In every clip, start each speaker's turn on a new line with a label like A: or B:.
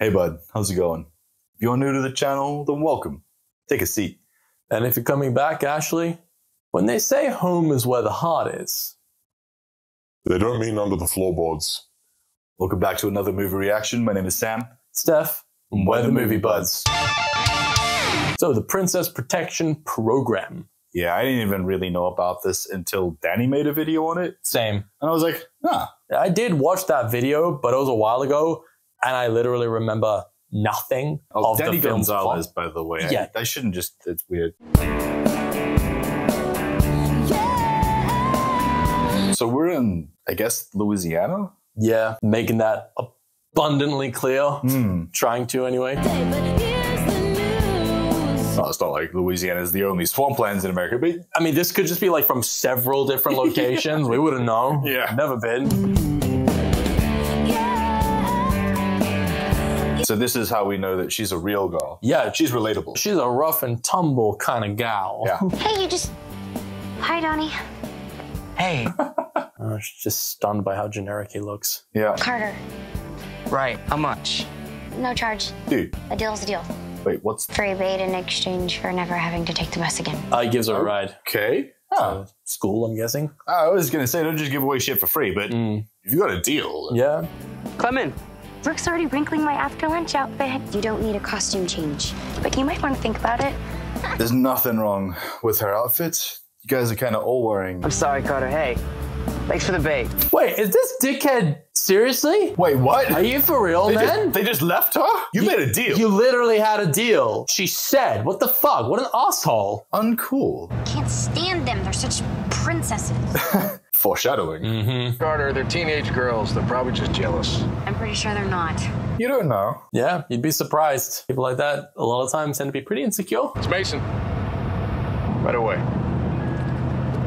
A: Hey, bud, how's it going? If you're new to the channel, then welcome. Take a seat.
B: And if you're coming back, Ashley, when they say home is where the heart is,
C: They don't mean under the floorboards.
A: Welcome back to another movie reaction. My name is Sam.
B: Steph,
A: And
B: we're the movie buds. So the Princess Protection Program.
A: Yeah, I didn't even really know about this until Danny made a video on it.
B: Same.
A: And I was like, ah,
B: I did watch that video, but it was a while ago, and I literally remember nothing
A: oh,
B: of
A: Danny
B: the film's
A: Gonzalez,
B: plot.
A: by the way.
B: Yeah.
A: I, shouldn't just, it's weird. So we're in, I guess, Louisiana?
B: Yeah, making that abundantly clear.
A: Hmm.
B: Trying to anyway.
A: No, it's not like Louisiana is the only swamplands in America, but
B: I mean, this could just be like from several different locations. We wouldn't know.
A: Yeah.
B: Never been.
A: So this is how we know that she's a real girl.
B: Yeah,
A: She's relatable.
B: she's a rough and tumble kind of gal.
A: Yeah.
D: Hey, you just. Hi, Donnie.
E: Hey,
B: Uh, she's just stunned by how generic he looks.
A: Yeah.
D: Carter.
E: right, how much?
D: No charge.
A: Dude,
D: A deal's a deal.
A: wait, what's
D: Free bait in exchange for never having to take the bus again.
B: Uh, he gives her a ride.
A: okay?
B: Uh, school, I'm guessing.
A: I was gonna say don't just give away shit for free, but
B: Mm,
A: if you got a deal,
B: yeah.
E: Come in.
D: Brooke's already wrinkling my after lunch outfit. You don't need a costume change, but you might want to think about it.
A: there's nothing wrong with her outfit. You guys are kind of all wearing.
E: I'm sorry, Carter. Hey, thanks for the bait.
B: Wait, is this dickhead seriously?
A: Wait, what?
B: Are you for real,
A: They
B: man?
A: just, they just left her? You, made a deal.
B: You literally had a deal. She said, "What the fuck? What an asshole."
A: Uncool.
D: Can't stand them. They're such princesses.
A: Foreshadowing.
B: Mm-hmm.
F: Carter, they're teenage girls. They're probably just jealous.
D: I'm pretty sure they're not.
A: You don't know.
B: Yeah, you'd be surprised. People like that a lot of times tend to be pretty insecure.
F: It's Mason. Right away.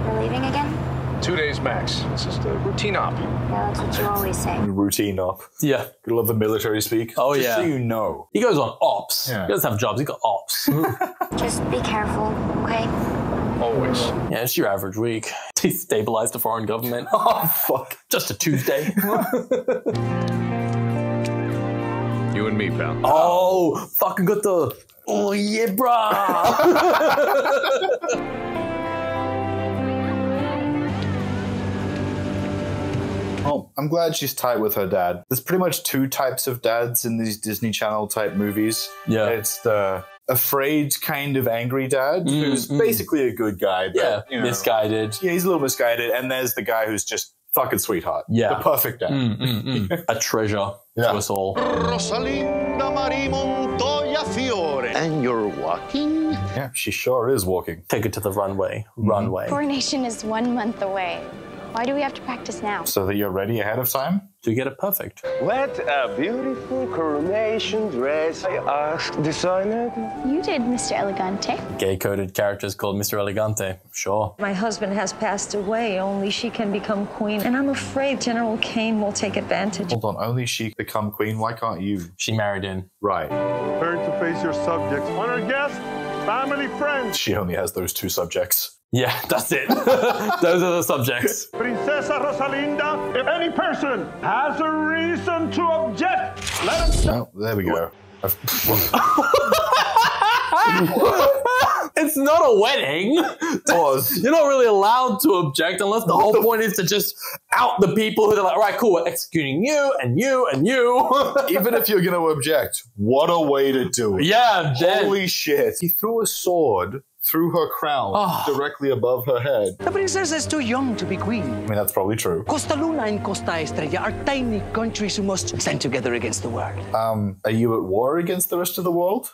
D: We're leaving again?
F: Two days max. It's just a routine op.
D: Yeah, that's what you always say.
A: Routine op.
B: Yeah,
A: You love the military speak.
B: Oh,
A: Just
B: yeah.
A: So you know.
B: he goes on ops.
A: Yeah.
B: He doesn't have jobs. He got ops.
D: Just be careful, okay?
F: Always.
B: yeah, it's your average week. Destabilize the foreign government.
A: Oh fuck.
B: Just a Tuesday.
F: You and me, pal.
B: oh, fucking got the. Oh yeah, brah.
A: Oh, I'm glad she's tight with her dad. There's pretty much two types of dads in these Disney Channel type movies.
B: yeah.
A: It's the afraid kind of angry dad
B: Mm,
A: who's
B: mm.
A: basically a good guy, but
B: Yeah,
A: you know,
B: misguided.
A: Yeah, he's a little misguided, and there's the guy who's just fucking sweetheart.
B: Yeah.
A: the perfect dad.
B: Mm, mm, mm. A treasure
A: Yeah.
B: to us all.
G: Rosalinda Marie Montoya Fiore. And you're walking?
A: Yeah, she sure is walking.
B: Take it to the runway. Runway.
H: Coronation is one month away. Why do we have to practice now?
A: So that you're ready ahead of time.
B: To get it perfect.
I: What a beautiful coronation dress. I asked designer.
H: You did, Mr. Elegante.
B: Gay coded characters called Mr. Elegante. Sure.
J: My husband has passed away. Only she can become queen. And I'm afraid General Kane will take advantage.
A: Hold on, only she can become queen. Why can't you?
B: She married in.
A: Right.
G: Turn to face your subjects. Honored guests, family, friends.
A: She only has those two subjects.
B: Yeah, that's it. Those are the subjects.
G: Princesa Rosalinda, if any person has a reason to object, let him
A: Oh, there we go.
B: it's not a wedding.
A: Pause.
B: You're not really allowed to object unless the whole point is to just out the people who are like, all right, cool, we're executing you and you and you.
A: Even if you're going to object, what a way to do it.
B: yeah, then.
A: Holy shit. He threw a sword through her crown
B: Oh.
A: directly above her head.
E: The princess is too young to be queen.
A: I mean, that's probably true.
E: Costa Luna and Costa Estrella are tiny countries who must stand together against the world.
A: Um, are you at war against the rest of the world?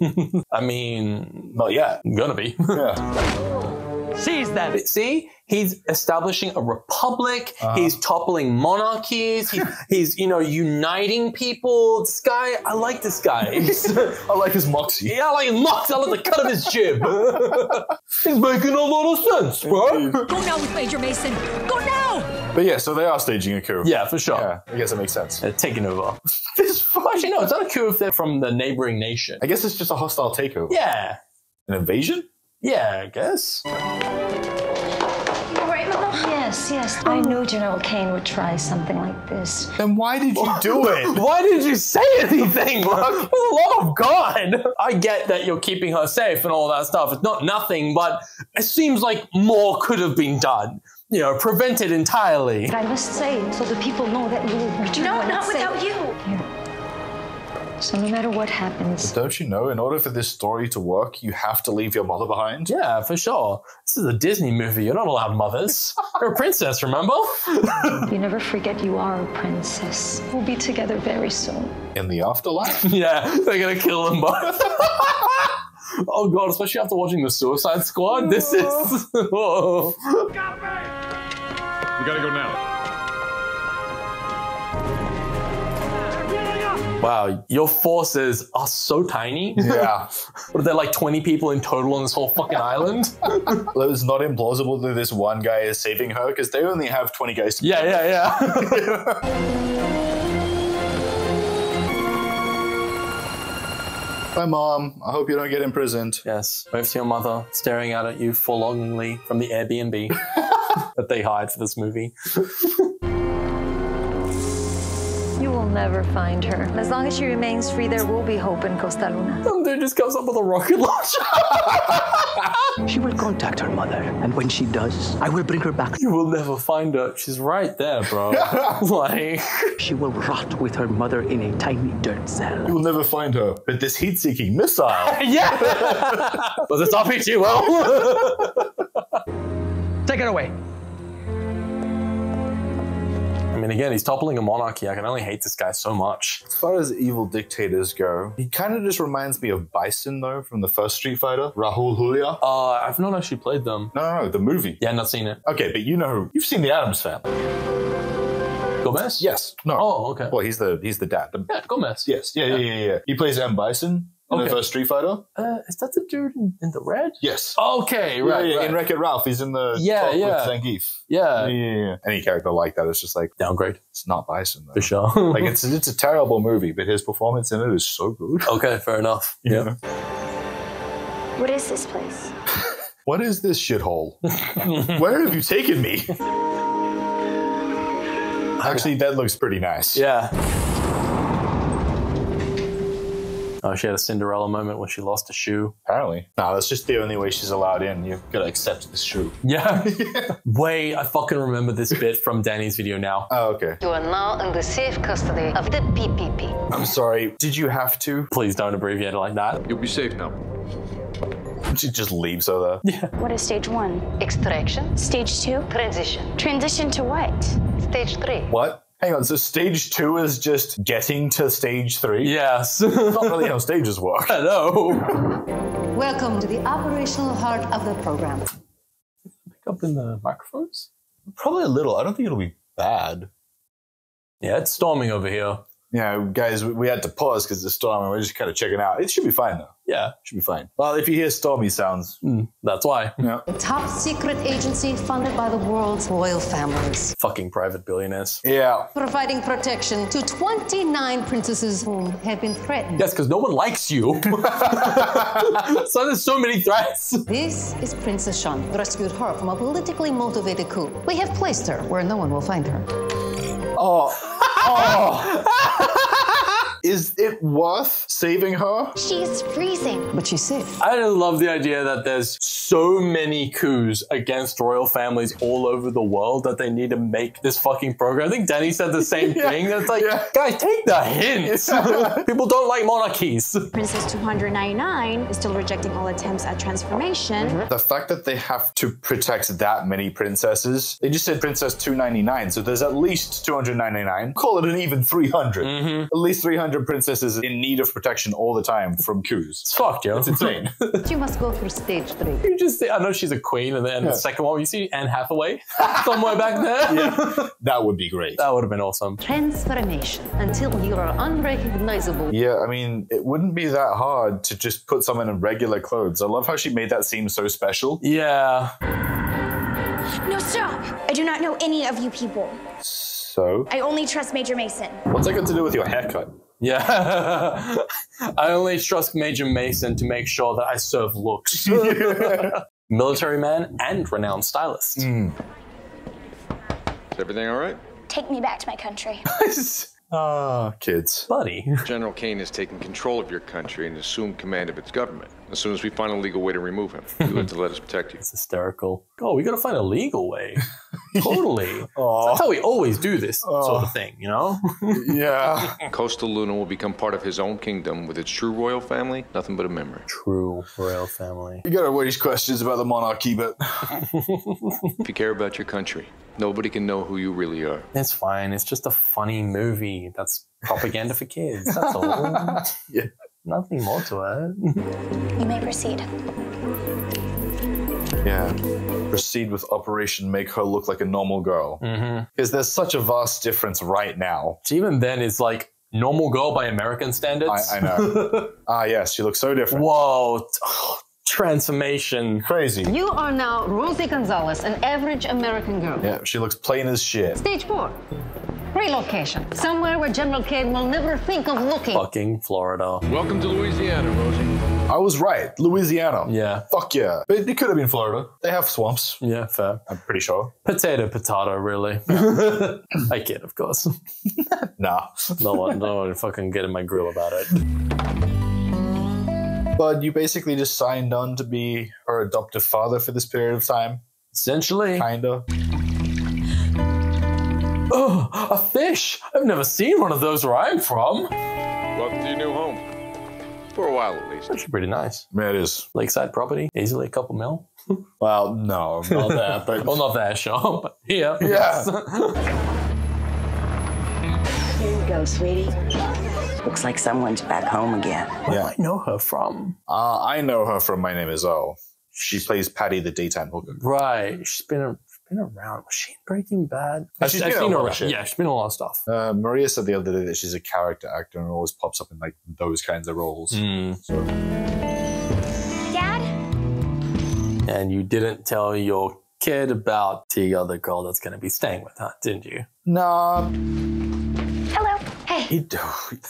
B: I mean,
A: Not yet.
B: gonna be.
A: Yeah.
E: Seize them.
B: See, he's establishing a republic.
A: Uh-huh.
B: He's toppling monarchies. He, he's, you know, uniting people. This guy, I like this guy.
A: I like his moxie.
B: yeah, I like his mocks. I like the cut of his jib. he's making a lot of sense, bro.
J: Go now with Major Mason. Go now!
A: But yeah, so they are staging a coup.
B: Yeah, for sure.
A: Yeah, I guess that makes sense.
B: They're taking over. this actually no, it's not a coup if they're from the neighboring nation.
A: I guess it's just a hostile takeover.
B: Yeah,
A: An invasion?
B: Yeah, I guess.
H: You all right, Mama? Yes.
J: Yes, yes. I knew General Kane would try something like this.
A: Then why did you do it?
B: Why did you say anything? Like, for the love of God. I get that you're keeping her safe and all that stuff. It's not nothing, but it seems like more could have been done. You know, prevented entirely.
J: But I must say, so the people know that you will return.
D: No, not
J: it's safe.
D: without you.
J: So no matter what happens,
A: Don't you know, in order for this story to work, you have to leave your mother behind?
B: Yeah, for sure. This is a Disney movie. You're not allowed mothers. You're a princess, remember?
J: you never forget you are a princess. We'll be together very soon.
A: In the afterlife?
B: yeah, they're gonna kill them both. oh god, especially after watching the Suicide Squad. This is. oh. oh.
F: We gotta go now.
B: Wow, your forces are so tiny.
A: Yeah.
B: What are there like 20 people in total on this whole fucking island?
A: It's not implausible that this one guy is saving her because they only have 20 guys to
B: Yeah, yeah, yeah.
A: Bye, mom. I hope you don't get imprisoned.
B: yes, wave to your mother staring out at you forlorningly from the Airbnb that they hired for this movie.
J: You will never find her. As long as she remains free, there will be hope in Costa Luna.
B: Some dude just comes up with a rocket launcher.
E: She will contact her mother, and when she does, I will bring her back.
B: You will never find her. She's right there, bro. like,
E: She will rot with her mother in a tiny dirt cell.
A: You will never find her. But this heat seeking missile.
B: yeah. Was it RPG well?
E: Take it away.
B: I mean, again, he's toppling a monarchy. I can only hate this guy so much.
A: As far as evil dictators go, he kind of just reminds me of Bison, though, from the first Street Fighter, Raul Julia.
B: Uh, I've not actually played them.
A: No, no, no, the movie.
B: Yeah, I've not seen it.
A: Okay, but you know, you've seen the Addams Family.
B: Gomez?
A: Yes. No.
B: Oh, okay.
A: Well, he's the he's the dad. The-
B: Yeah, Gomez.
A: yes. Yeah, yeah, yeah, yeah. He plays M Bison
B: Okay.
A: the first Street Fighter.
B: Uh, is that the dude in, in the red?
A: Yes.
B: Okay, right.
A: yeah,
B: right.
A: In Wreck It Ralph, he's in the
B: Yeah,
A: talk
B: yeah.
A: with Zangief.
B: yeah.
A: Yeah, yeah, yeah. Any character like that is just like
B: Downgrade,
A: it's not Bison though.
B: for sure.
A: Like it's it's a terrible movie, but his performance in it is so good.
B: okay, fair enough. Yeah.
D: What is this place?
A: What is this shithole? Where have you taken me? Actually, that looks pretty nice.
B: Yeah. Oh, she had a Cinderella moment when she lost a shoe.
A: Apparently. No, that's just the only way she's allowed in. You've got to accept this shoe.
B: Yeah. Wait, I fucking remember this bit from Danny's video now.
A: Oh, okay.
J: You are now in the safe custody of the PPP.
A: I'm sorry. Did you have to?
B: Please don't abbreviate it like that.
F: You'll be safe now.
A: She just leaves her there. Yeah.
D: What is stage one?
J: Extraction,
D: Stage two?
J: transition.
D: Transition to what?
J: Stage three.
A: What? Hang on. So stage two is just getting to stage three?
B: Yes.
A: Not really how stages work.
B: Hello.
J: Welcome to the operational heart of the program.
B: Pick up in the microphones?
A: Probably a little. I don't think it'll be bad.
B: Yeah, it's storming over here.
A: Yeah, guys, we- we had to pause because of the storm and we're just kind of checking out. It should be fine, though.
B: Yeah,
A: Should be fine. Well, if you hear stormy sounds,
B: mm, that's why.
A: yeah.
J: A top secret agency funded by the world's royal families,
B: Fucking private billionaires.
A: Yeah.
J: providing protection to 29 princesses who have been threatened.
B: Yes, because no one likes you. so there's so many threats.
J: This is Princess Shan. Rescued her from a politically motivated coup. We have placed her where no one will find her.
A: Oh. Oh. Is it worth saving her?
D: She's freezing.
J: But she's safe.
B: I love the idea that there's so many coups against royal families all over the world that they need to make this fucking program. I think Danny said the same
A: Yeah.
B: thing. It's like,
A: Yeah.
B: guys, take the hints. People don't like monarchies.
H: Princess 299 is still rejecting all attempts at transformation. Mm-hmm.
A: The fact that they have to protect that many princesses, they just said Princess 299, so there's at least 299. Call it an even 300. Mm-hmm. At least 300 princesses in need of protection all the time from coups.
B: It's fucked, yo.
A: It's insane.
J: You must go through stage three.
B: You just see, I know she's a queen, and then the second one, you see Anne Hathaway somewhere back there.
A: yeah, that would be great.
B: That would have been awesome.
J: Transformation until you are unrecognizable.
A: Yeah, I mean, it wouldn't be that hard to just put someone in regular clothes. I love how she made that seem so special.
B: Yeah.
H: No, stop! I do not know any of you people.
A: So,
H: I only trust Major Mason.
A: what's that got to do with your haircut?
B: Yeah. I only trust Major Mason to make sure that I serve looks. Military man and renowned stylist.
K: Is everything all right?
D: Take me back to my country.
A: Ah, kids.
B: Buddy.
K: General Kane has taken control of your country and assumed command of its government. As soon as we find a legal way to remove him, you have to let us protect you.
B: It's hysterical. Oh, we gotta find a legal way. totally.
A: Aw.
B: That's how we always do this sort of thing, you know?
A: Yeah.
K: Costa Luna will become part of his own kingdom with its true royal family, nothing but a memory.
B: True royal family.
A: You gotta raise questions about the monarchy, but
K: If you care about your country, nobody can know who you really are.
B: It's fine. It's just a funny movie that's propaganda for kids. That's all.
A: yeah.
B: Nothing more to it.
D: You may proceed.
A: yeah. Proceed with Operation Make Her Look Like a Normal Girl.
B: Mm-hmm.
A: Because there's such a vast difference right now.
B: Even then, it's like normal girl by American standards.
A: I, I know. ah, yes, she looks so different.
B: Whoa. Transformation.
A: Crazy.
L: You are now Rosie Gonzalez, an average American girl.
A: Yeah, she looks plain as shit.
L: Stage four. Relocation. Somewhere where General Kane will never think of looking.
B: Fucking Florida.
F: Welcome to Louisiana, Rosie.
A: I was right. Louisiana.
B: Yeah.
A: Fuck yeah. But it could have been Florida. They have swamps.
B: Yeah, fair.
A: I'm pretty sure.
B: Potato, potato, really. I kid, of course.
A: Nah.
B: No one, no one fucking get in my grill about it.
A: But you basically just signed on to be her adoptive father for this period of time.
B: Essentially.
A: Kinda.
B: Oh, a fish! I've never seen one of those where I'm from.
K: Welcome to your new home. For a while, at least.
B: Actually, pretty nice.
A: Yeah, it is.
B: Lakeside property, easily a couple mil.
A: Well, no, not that, but
B: well, not that, sure, but yeah.
A: Yeah.
M: Here go, sweetie. Looks like someone's back home again.
B: Where do I know her from?
A: Uh, I know her from My Name Is Earl. She plays Patty the daytime hooker.
B: Right. She's been, a, she's been around. Was she in Breaking Bad?
A: Uh, she's
B: I've
A: been in
B: seen
A: a
B: her around.
A: shit.
B: Yeah, she's been in a lot of stuff.
A: Uh, Maria said the other day that she's a character actor and always pops up in like those kinds of roles.
B: Mm.
A: So
D: Dad?
B: And you didn't tell your kid about the other girl that's going to be staying with her, didn't you?
A: nah,
D: Hello. Hey.
A: he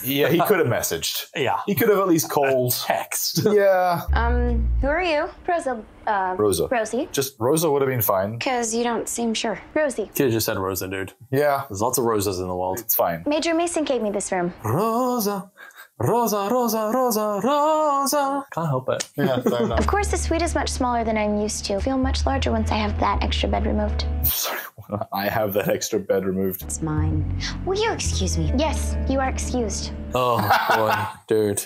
A: yeah he could have messaged.
B: Yeah.
A: He could have at least called.
B: Text.
A: yeah,
H: Um, who are you?
D: Rosa. Uh,
A: Rosa.
D: Rosie.
A: Just Rosa would have been fine.
H: Because you don't seem sure.
D: Rosie.
B: Could have just said Rosa, dude.
A: Yeah,
B: There's lots of roses in the world.
A: it's fine.
D: Major Mason gave me this room.
B: Rosa, Rosa, Rosa, Rosa, Rosa. Can't help it.
A: Yeah, fair.
D: Of course, the suite is much smaller than I'm used to. Feel much larger once I have that extra bed removed.
A: Sorry, I have that extra bed removed.
H: It's mine.
D: Will you excuse me? Yes, you are excused.
B: Oh boy, dude.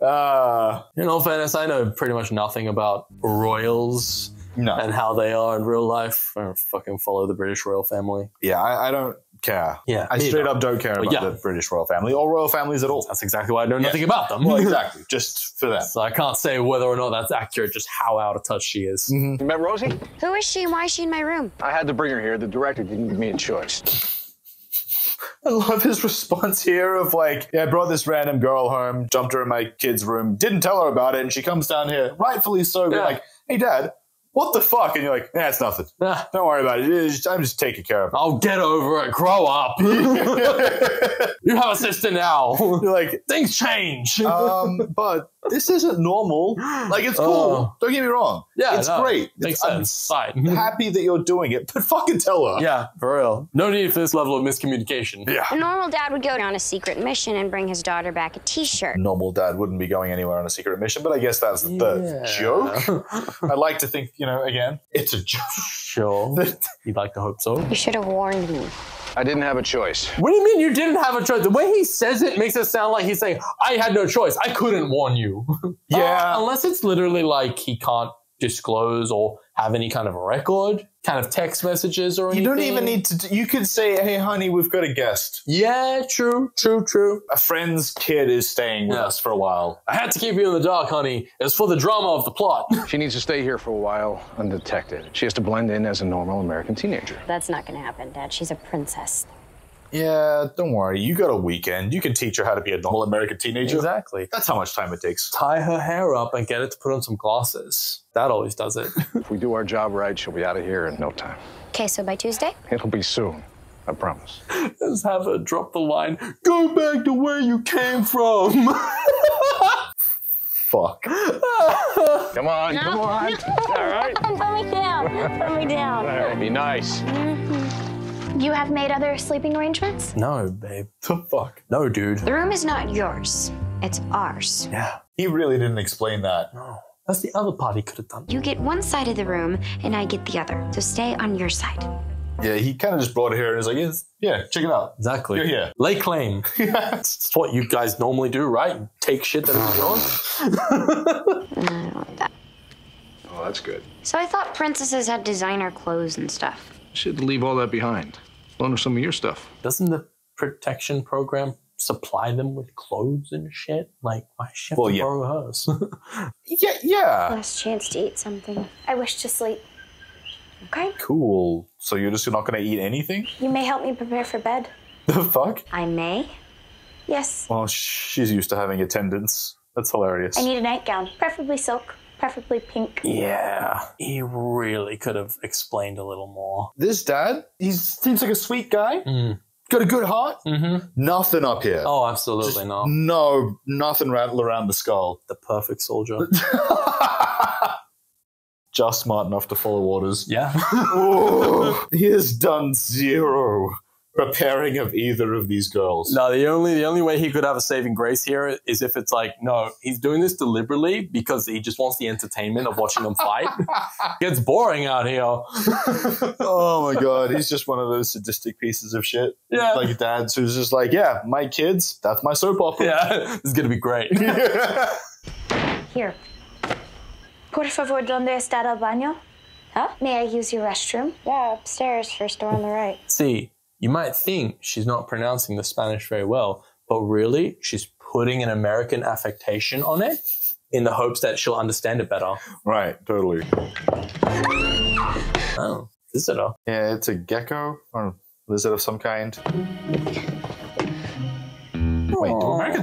A: Uh,
B: In all fairness, I know pretty much nothing about royals
A: no.
B: and how they are in real life. I don't fucking follow the British royal family.
A: Yeah, I, I don't care.
B: Yeah,
A: I straight
B: neither.
A: up don't care about
B: yeah.
A: the British royal family or royal families at all.
B: That's exactly why I know
A: Yeah.
B: nothing about them.
A: Well, exactly. Just for that.
B: So I can't say whether or not that's accurate, just how out of touch she is.
A: Mm-hmm.
I: You met Rosie?
H: Who is she and why is she in my room?
I: I had to bring her here. The director didn't give me a choice.
A: I love his response here of like, yeah, I brought this random girl home, jumped her in my kid's room, didn't tell her about it, and she comes down here, rightfully so, being
B: Yeah.
A: like, hey, dad, what the fuck? And you're like, yeah, it's nothing.
B: Ah,
A: Don't worry about it. Just- I'm just taking care of it.
B: I'll get over it. Grow up. you have a sister now.
A: you're like,
B: Things change.
A: um, but this isn't normal. Like, it's cool.
B: Oh.
A: Don't get me wrong.
B: yeah,
A: it's
B: no,
A: great.
B: Makes sense. I'm. Fine.
A: happy that you're doing it, but fucking tell her.
B: Yeah, for real. No need for this level of miscommunication.
A: Yeah.
H: A normal dad would go on a secret mission and bring his daughter back a t-shirt.
A: Normal dad wouldn't be going anywhere on a secret mission, but I guess that's the joke. I'd like to think, you know, again, it's a joke.
B: Sure. You'd like to hope so.
H: You should have warned me.
I: I didn't have a choice.
B: What do you mean you didn't have a choice? The way he says it makes it sound like he's saying, I had no choice. I couldn't warn you.
A: Yeah.
B: Uh, unless it's literally like he can't disclose or have any kind of record, kind of text messages or anything.
A: You don't even need to. Do, you could say, "Hey, honey, we've got a guest.
B: Yeah, true, true, true.
A: A friend's kid is staying with
B: Yeah.
A: us for a while."
B: I had to keep you in the dark, honey. It's for the drama of the plot.
I: She needs to stay here for a while undetected. She has to blend in as a normal American teenager.
H: That's not going to happen, Dad. She's a princess.
A: Yeah, don't worry. You got a weekend. You can teach her how to be a normal American teenager.
B: exactly.
A: That's how much time it takes.
B: Tie her hair up and get it to put on some glasses. That always does it.
I: If we do our job right, she'll be out of here in no time.
H: Okay, so by Tuesday?
I: It'll be soon. I promise.
B: Just have her drop the line, go back to where you came from.
A: Fuck.
I: Come on, come on. All right.
D: Put me down. Put me down.
I: All right, be nice. Mm-hmm.
H: You have made other sleeping arrangements?
B: No, babe.
A: The fuck?
B: No, dude.
H: The room is not yours, it's ours.
B: Yeah.
A: He really didn't explain that.
B: No. That's the other part he could have done.
H: You get one side of the room, and I get the other. So stay on your side.
A: Yeah, he kind of just brought it here and was like, yes, yeah, check it out.
B: Exactly.
A: You're here.
B: Lay claim. It's what you guys normally do, right? Take shit that is yours.
H: I don't want that.
K: Oh, that's good.
H: So I thought princesses had designer clothes and stuff.
F: Should leave all that behind. Loan her some of your stuff.
B: Doesn't the protection program supply them with clothes and shit? Like, why should she
A: Well,
B: to
A: yeah.
B: borrow hers?
A: Yeah, yeah.
H: Last chance to eat something. I wish to sleep. Okay?
A: Cool. So you're just not going to eat anything?
H: You may help me prepare for bed.
A: The fuck?
H: I may? Yes.
A: Well, she's used to having attendance. That's hilarious.
H: I need a nightgown, preferably silk, preferably pink.
B: yeah. He really could have explained a little more.
A: this dad, he seems like a sweet guy.
B: Mm.
A: Got a good heart.
B: Mm-hmm.
A: Nothing up here.
B: Oh, absolutely not.
A: No, nothing rattle around the skull.
B: The perfect soldier.
A: Just smart enough to follow orders.
B: yeah.
A: Ooh, he has done zero preparing of either of these girls.
B: No, the only the only way he could have a saving grace here is if it's like, no, he's doing this deliberately because he just wants the entertainment of watching them fight. Gets boring out here.
A: oh my god, he's just one of those sadistic pieces of shit.
B: Yeah.
A: Like dads who's just like, yeah, my kids, that's my soap opera.
B: Yeah, this is gonna be great.
H: Here. Por favor, ¿dónde está el baño? Huh? May I use your restroom? Yeah, upstairs, first door on the right.
B: See, you might think she's not pronouncing the Spanish very well, but really, she's putting an American affectation on it in the hopes that she'll understand it better.
A: right, totally.
B: Oh, visitor.
A: Yeah, it's a gecko or lizard of some kind. Wait,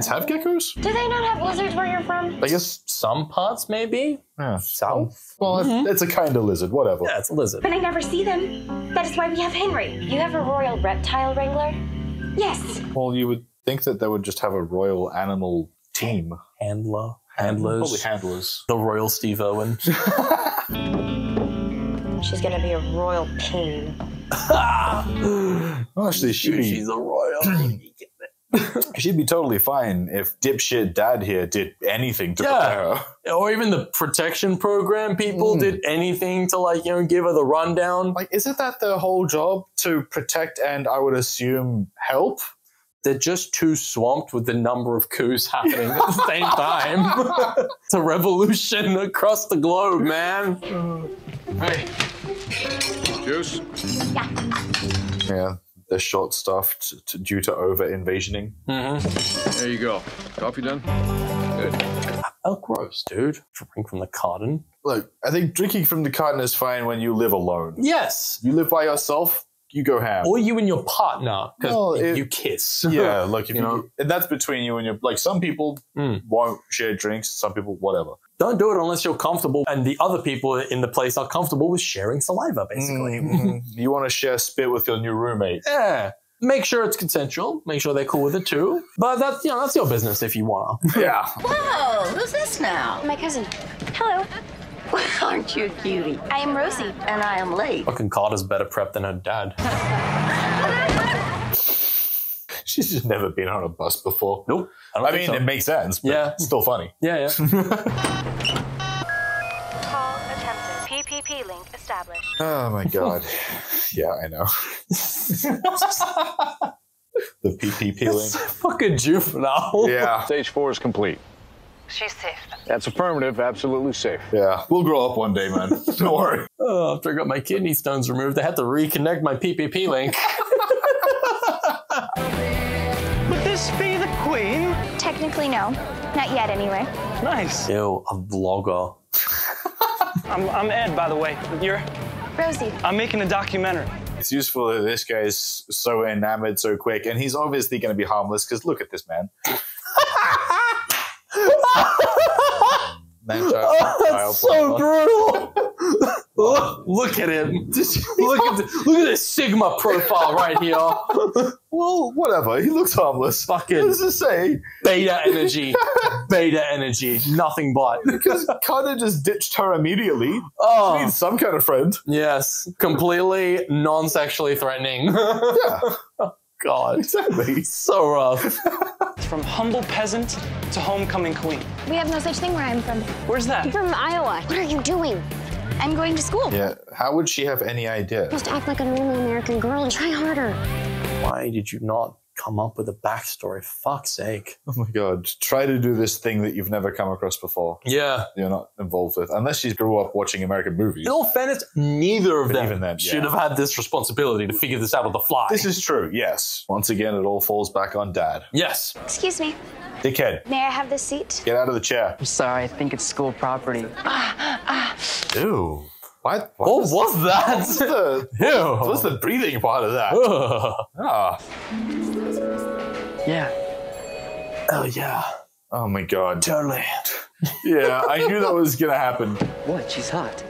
A: do have geckos?
H: Do they not have lizards where you're from?
A: I guess.
B: Some parts, maybe.
A: Yeah.
B: South.
A: Well, it's- mm-hmm. it's a kind of lizard, whatever.
B: Yeah, it's a lizard.
H: But I never see them. That is why we have Henry. You have a royal reptile wrangler? Yes.
A: Well, you would think that they would just have a royal animal team.
B: Handler. Handlers.
A: Probably
B: Handlers.
A: handlers.
B: The Royal Steve Irwin.
H: She's gonna be a royal king.
A: Well, actually, she'd
B: She's a royal.
A: she'd be totally fine if dipshit dad here did anything to
B: Yeah.
A: prepare her.
B: or even the protection program people hmm. did anything to like you know give her the rundown
A: Like, isn't that their whole job to protect and I would assume help?
B: they're just too swamped with the number of coups happening at the same time it's a revolution across the globe man uh,
K: Hey. Juice?
A: Yeah. Yeah, they're short staffed t- due to over invasioning.
K: There you go. Coffee done? Good.
B: oh gross dude drink from the carton
A: Look, I think drinking from the carton is fine when you live alone.
B: yes
A: You live by yourself, you go ham.
B: or you and your partner because
A: Well,
B: you kiss
A: yeah, like if
B: You
A: you,
B: know?
A: and that's between you and your like. Some people
B: Mm.
A: won't share drinks. Some people, whatever.
B: Don't do it unless you're comfortable and the other people in the place are comfortable with sharing saliva basically
A: Mhm. you want to share spit with your new roommate.
B: Yeah. Make sure it's consensual. Make sure they're cool with it too. But that's you know that's your business if you wanna.
A: Yeah.
M: Whoa, who's this now?
H: My cousin. Hello.
M: Aren't you a cutie?
H: I am Rosie.
M: And I am late.
B: Fucking Carter's better prep than her dad.
A: She's just never been on a bus before.
B: Nope. I, don't
A: I mean,
B: so.
A: it makes sense. But
B: Yeah.
A: it's still funny.
B: yeah, yeah.
N: Call attempted. PPP link established.
A: Oh my god. yeah, I know. the PPP link.
B: Fucking juvenile.
A: Yeah,
F: Stage four is complete.
N: She's safe.
F: That's affirmative. Absolutely safe.
A: yeah. We'll grow up one day, man. Don't worry.
B: Oh, after I got my kidney stones removed, I had to reconnect my PPP link.
E: Queen?
H: Technically, no. Not yet, anyway.
E: Nice.
B: Ew, a vlogger.
E: I'm, I'm Ed, by the way. You're.
H: Rosie.
E: I'm making a documentary.
A: It's useful that this guy is so enamored so quick, and he's obviously going to be harmless because look at this man. man child, child
B: That's so
A: porn.
B: brutal. Look, look at him. look at the, look at this Sigma profile right here.
A: well, whatever. He looks harmless.
B: Fucking
A: What does it say?
B: beta energy. beta energy. Nothing but.
A: Because Carter just ditched her immediately.
B: Oh.
A: She needs some kind of friend.
B: Yes, completely non-sexually threatening.
A: Yeah.
B: God,
A: Exactly.
B: so rough.
E: From humble peasant to homecoming queen.
H: We have no such thing where I'm from.
E: Where's that?
H: From Iowa. What are you doing? I'm going to school.
A: Yeah. How would she have any idea?
H: Just act like a normal American girl and try harder.
B: Why did you not come up with a backstory? Fuck's sake.
A: Oh my god. Try to do this thing that you've never come across before.
B: Yeah.
A: You're not involved with. Unless she grew up watching American movies.
B: In all fairness, neither of
A: But
B: them
A: even then,
B: should
A: yeah.
B: have had this responsibility to figure this out on the fly.
A: This is true, yes. Once again, it all falls back on dad.
B: yes.
H: Excuse me.
A: Dickhead,
H: May I have this seat?
A: get out of the chair.
E: I'm sorry, I think it's school property. Ah, ah.
A: Ew. What?
B: What was that?
A: What's the,
B: Ew.
A: what's the breathing part of that? Ah.
E: Yeah.
B: Oh yeah.
A: Oh my god.
B: Totally.
A: Yeah, I knew that was gonna happen.
E: What? She's hot.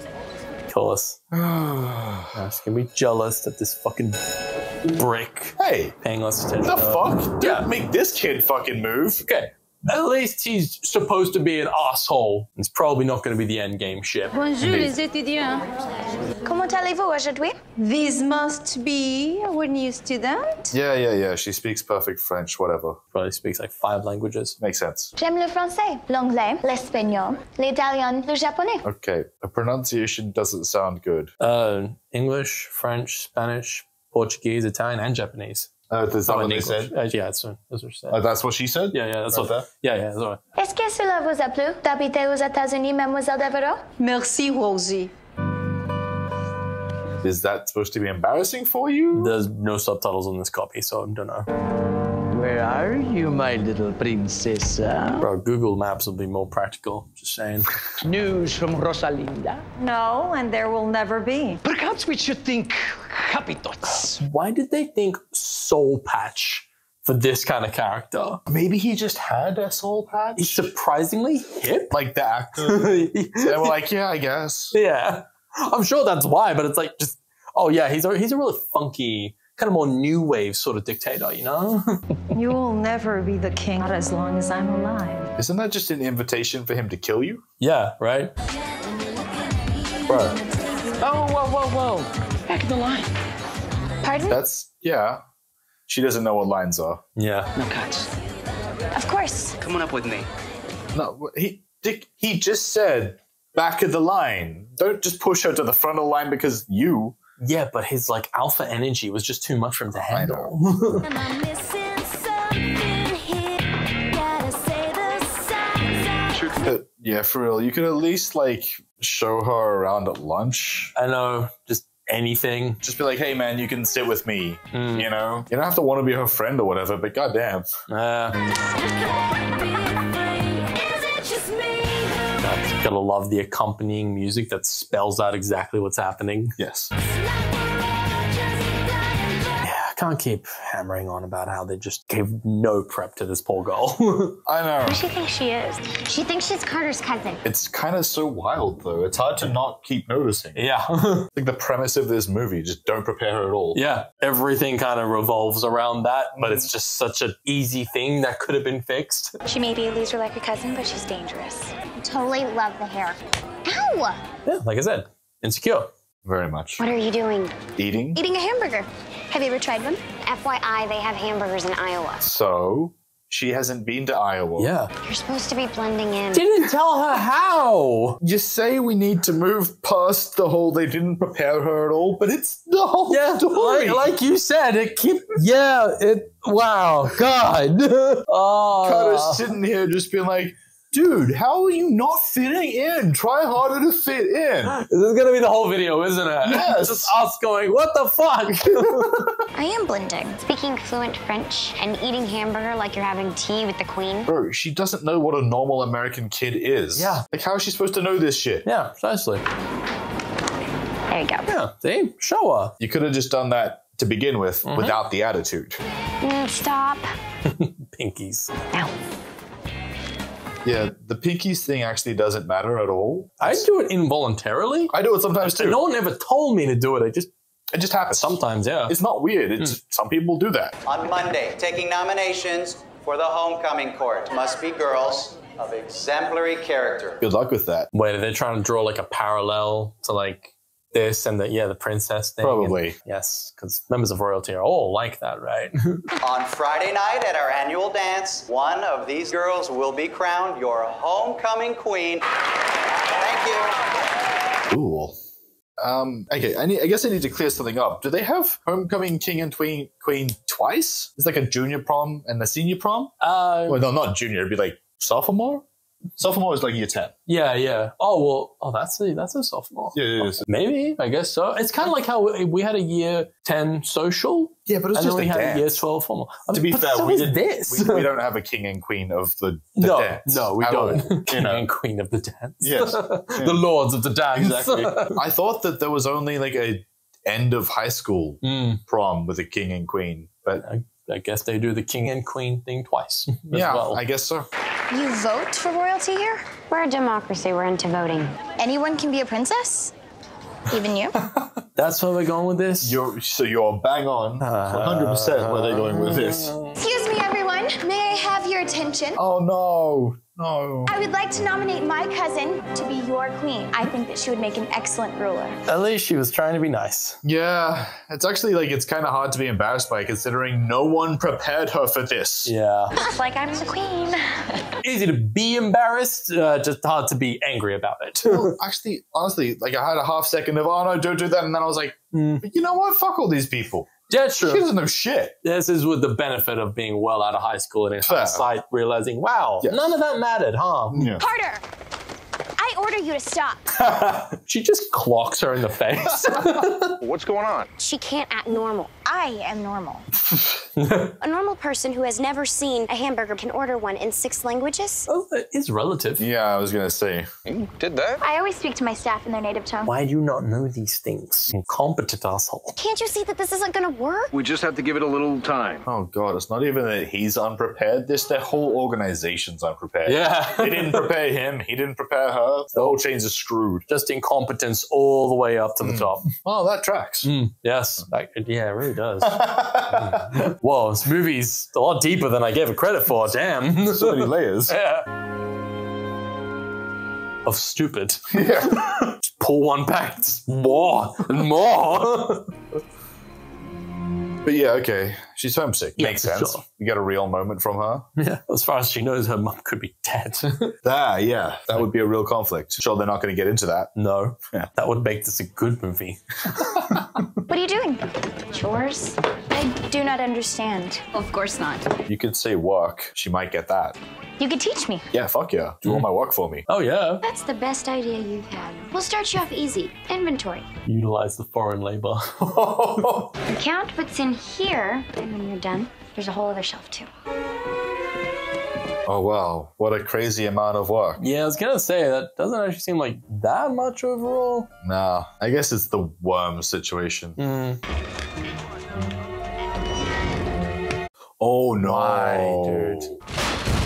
B: Of course. I was gonna be jealous that this fucking brick
A: Hey,
B: paying us attention.
A: the fuck?
B: Yeah.
A: Don't make this kid fucking move.
B: Okay. At least he's supposed to be an asshole. It's probably not going to be the end game ship.
L: Bonjour les étudiants.
H: Comment allez-vous aujourd'hui?
L: This must be our new student.
A: Yeah, yeah, yeah. She speaks perfect French, whatever.
B: Probably speaks like five languages.
A: Makes sense.
H: J'aime le français, l'anglais, l'espagnol, l'italien, le japonais.
A: Okay, the pronunciation doesn't sound good.
B: Uh, English, French, Spanish, Portuguese, Italian, and Japanese.
A: Uh, is that
B: Oh,
A: what
B: and
A: they said?
B: Uh, yeah, that's, that's what she said.
A: Oh, that's what she said?
B: yeah, yeah, that's
A: Right
B: what. Yeah, yeah, that's what.
H: Est-ce que cela vous a plu d'habiter aux États-Unis, Mademoiselle Devereaux?
L: Merci Rosie.
A: Is that supposed to be embarrassing for you?
B: There's no subtitles on this copy, so I don't know.
E: Where are you, my little princessa?
B: Bro, Google Maps will be more practical. Just saying.
E: News from Rosalinda?
J: No, and there will never be.
E: Perhaps we should think Capitots.
B: Why did they think Soul Patch for this kind of character?
A: Maybe he just had a soul patch?
B: He's surprisingly hip.
A: like the actor. they were like, yeah, I guess.
B: Yeah, I'm sure that's why. But it's like just, oh yeah, he's a he's a really funky, kind of more new wave sort of dictator, you know?
J: You will never be the king, not as long as I'm alive.
A: Isn't that just an invitation for him to kill you?
B: yeah, right.
A: Bro,
E: Oh, whoa, whoa, whoa. Back in the line.
H: Pardon?
A: that's, yeah. She doesn't know what lines are.
B: Yeah.
E: No cuts.
H: Of course.
E: Come on up with me.
A: No, he, Dick, he just said back of the line. Don't just push her to the front of the line because you.
B: Yeah, but his like alpha energy was just too much for him to handle.
A: But yeah, for real, you could at least like show her around at lunch.
B: I know, just anything.
A: Just be like, hey man, you can sit with me.
B: Mm.
A: You know? You don't have to want to be her friend or whatever, but goddamn.
B: Uh, gotta love the accompanying music that spells out exactly what's happening.
A: Yes.
B: Yeah, I can't keep hammering on about how they just gave no prep to this poor girl.
A: I know.
H: Who she thinks she is? She thinks she's Carter's cousin.
A: It's kind of so wild though. It's hard to not keep noticing.
B: yeah.
A: like the premise of this movie, just don't prepare her at all.
B: yeah, everything kind of revolves around that, but it's mm. just such an easy thing that could have been fixed.
H: She may be a loser like her cousin, but she's dangerous. Totally love the hair. Ow!
B: Yeah, like I said, insecure.
A: Very much.
H: What are you doing?
A: Eating.
H: Eating a hamburger. Have you ever tried one? FYI, they have hamburgers in Iowa.
A: So she hasn't been to Iowa.
B: Yeah.
H: You're supposed to be blending in.
B: Didn't tell her how.
A: You say we need to move past the whole they didn't prepare her at all, but it's the whole
B: Yeah,
A: story.
B: like, like you said, it keep. Yeah, it. Wow, God. oh.
A: Carter's ah. sitting here just being like, dude, how are you not fitting in? Try harder to fit in.
B: This is gonna be the whole video, isn't it?
A: Yes.
B: Just us going, what the fuck?
H: I am blending. Speaking fluent French and eating hamburger like you're having tea with the queen.
A: Bro, she doesn't know what a normal American kid is.
B: Yeah.
A: Like, how is she supposed to know this shit?
B: yeah, precisely.
H: There you go.
B: Yeah, see? Show her.
A: You could have just done that to begin with without the attitude.
H: Mm, stop.
B: Pinkies.
H: Ow.
A: Yeah, the pinkies thing actually doesn't matter at all.
B: I do it involuntarily.
A: I do it sometimes too.
B: No one ever told me to do it. I just
A: it just happens.
B: Sometimes, yeah.
A: It's not weird. It's hmm. some people do that.
O: On Monday, taking nominations for the homecoming court must be girls of exemplary character.
A: Good luck with that.
B: Wait, are they trying to draw like a parallel to like this and the yeah the princess thing?
A: Probably.
B: And- yes, because members of royalty are all like that, right?
O: On Friday night at our annual dance, one of these girls will be crowned your homecoming queen. Thank you.
A: Cool. Um, okay, I, need, I guess I need to clear something up. Do they have homecoming king and queen queen twice? It's like a junior prom and a senior prom.
B: Uh,
A: well, no, not junior. It'd be like sophomore. Sophomore is like year ten.
B: yeah, yeah. Oh well, oh that's a that's a sophomore.
A: Yeah, yeah, yeah.
B: Maybe I guess so. It's kind of like how we, we had a year ten social.
A: Yeah, but it's
B: and
A: just
B: then we
A: a
B: had
A: dance.
B: a year twelve formal. I
A: To be
B: but
A: fair, we didn't.
B: this.
A: We, we don't have a king and queen of the, the
B: no,
A: dance.
B: no, we don't. King
A: you know?
B: and queen of the dance.
A: Yes.
B: the lords of the dance.
A: Exactly. I thought that there was only like a end of high school
B: Mm.
A: prom with a king and queen, but
B: I, I guess they do the king and queen thing twice. as
A: yeah,
B: well.
A: I guess so.
H: You vote for royalty here?
D: We're a democracy. We're into voting.
H: Anyone can be a princess? Even you?
B: That's where we're going with this.
A: You're so you're bang on, one hundred percent where they're going with this.
H: Excuse me, everyone. May I have your attention?
A: Oh no, no.
H: I would like to nominate my cousin to be your queen. I think that she would make an excellent ruler.
B: At least she was trying to be nice.
A: Yeah, it's actually like it's kind of hard to be embarrassed by, considering no one prepared her for this.
B: Yeah.
H: It's like I'm the queen.
B: Easy to be embarrassed, uh, just hard to be angry about it.
A: Well, actually, honestly, like I had a half second of oh no, don't do that, and then I was like,
B: Mm.
A: you know what? Fuck all these people.
B: Yeah,
A: She doesn't know shit.
B: This is with the benefit of being well out of high school and in hindsight realizing, wow,
A: Yes.
B: none of that mattered, huh?
A: Yeah.
H: Carter! I order you to stop.
B: She just clocks her in the face.
F: What's going on?
D: She can't act normal.
H: I am normal.
D: A normal person who has never seen a hamburger can order one in six languages.
B: Oh, it is relative.
A: Yeah, I was gonna say.
F: You did that?
H: I always speak to my staff in their native tongue.
B: Why do you not know these things? Incompetent asshole.
D: Can't you see that this isn't gonna work?
F: We just have to give it a little time.
A: Oh god, it's not even that he's unprepared. This their whole organization's unprepared.
B: Yeah.
A: they didn't prepare him. He didn't prepare her. The whole chain's is screwed.
B: Just incompetence all the way up to the top.
A: Oh, that tracks.
B: Mm, yes, that, yeah, it really does. Mm. Whoa, this movie's a lot deeper than I gave it credit for. Damn.
A: So many layers.
B: Yeah. Of stupid.
A: Yeah.
B: Pull one back. Just more and more.
A: But yeah, okay. She's homesick.
B: Yeah,
A: Makes sense.
B: sure.
A: We get a real moment from her.
B: yeah. As far as she knows, her mum could be dead.
A: Ah, yeah. That would be a real conflict. Sure, they're not going to get into that.
B: no.
A: Yeah.
B: That would make this a good movie.
H: What are you doing?
D: Chores?
H: I do not understand.
L: Of course not.
A: You could say work. She might get that.
H: You could teach me.
A: Yeah, fuck yeah. Do all my work for me.
B: Oh, yeah.
D: That's the best idea you've had. We'll start you off easy. Inventory.
B: Utilize the foreign labor.
D: You count what's in here, and when you're done, there's a whole other shelf too.
A: Oh, wow. What a crazy amount of work.
B: yeah, I was going to say, that doesn't actually seem like that much overall.
A: Nah, I guess it's the worm situation.
B: Mm.
A: Oh, no.
B: Why, dude?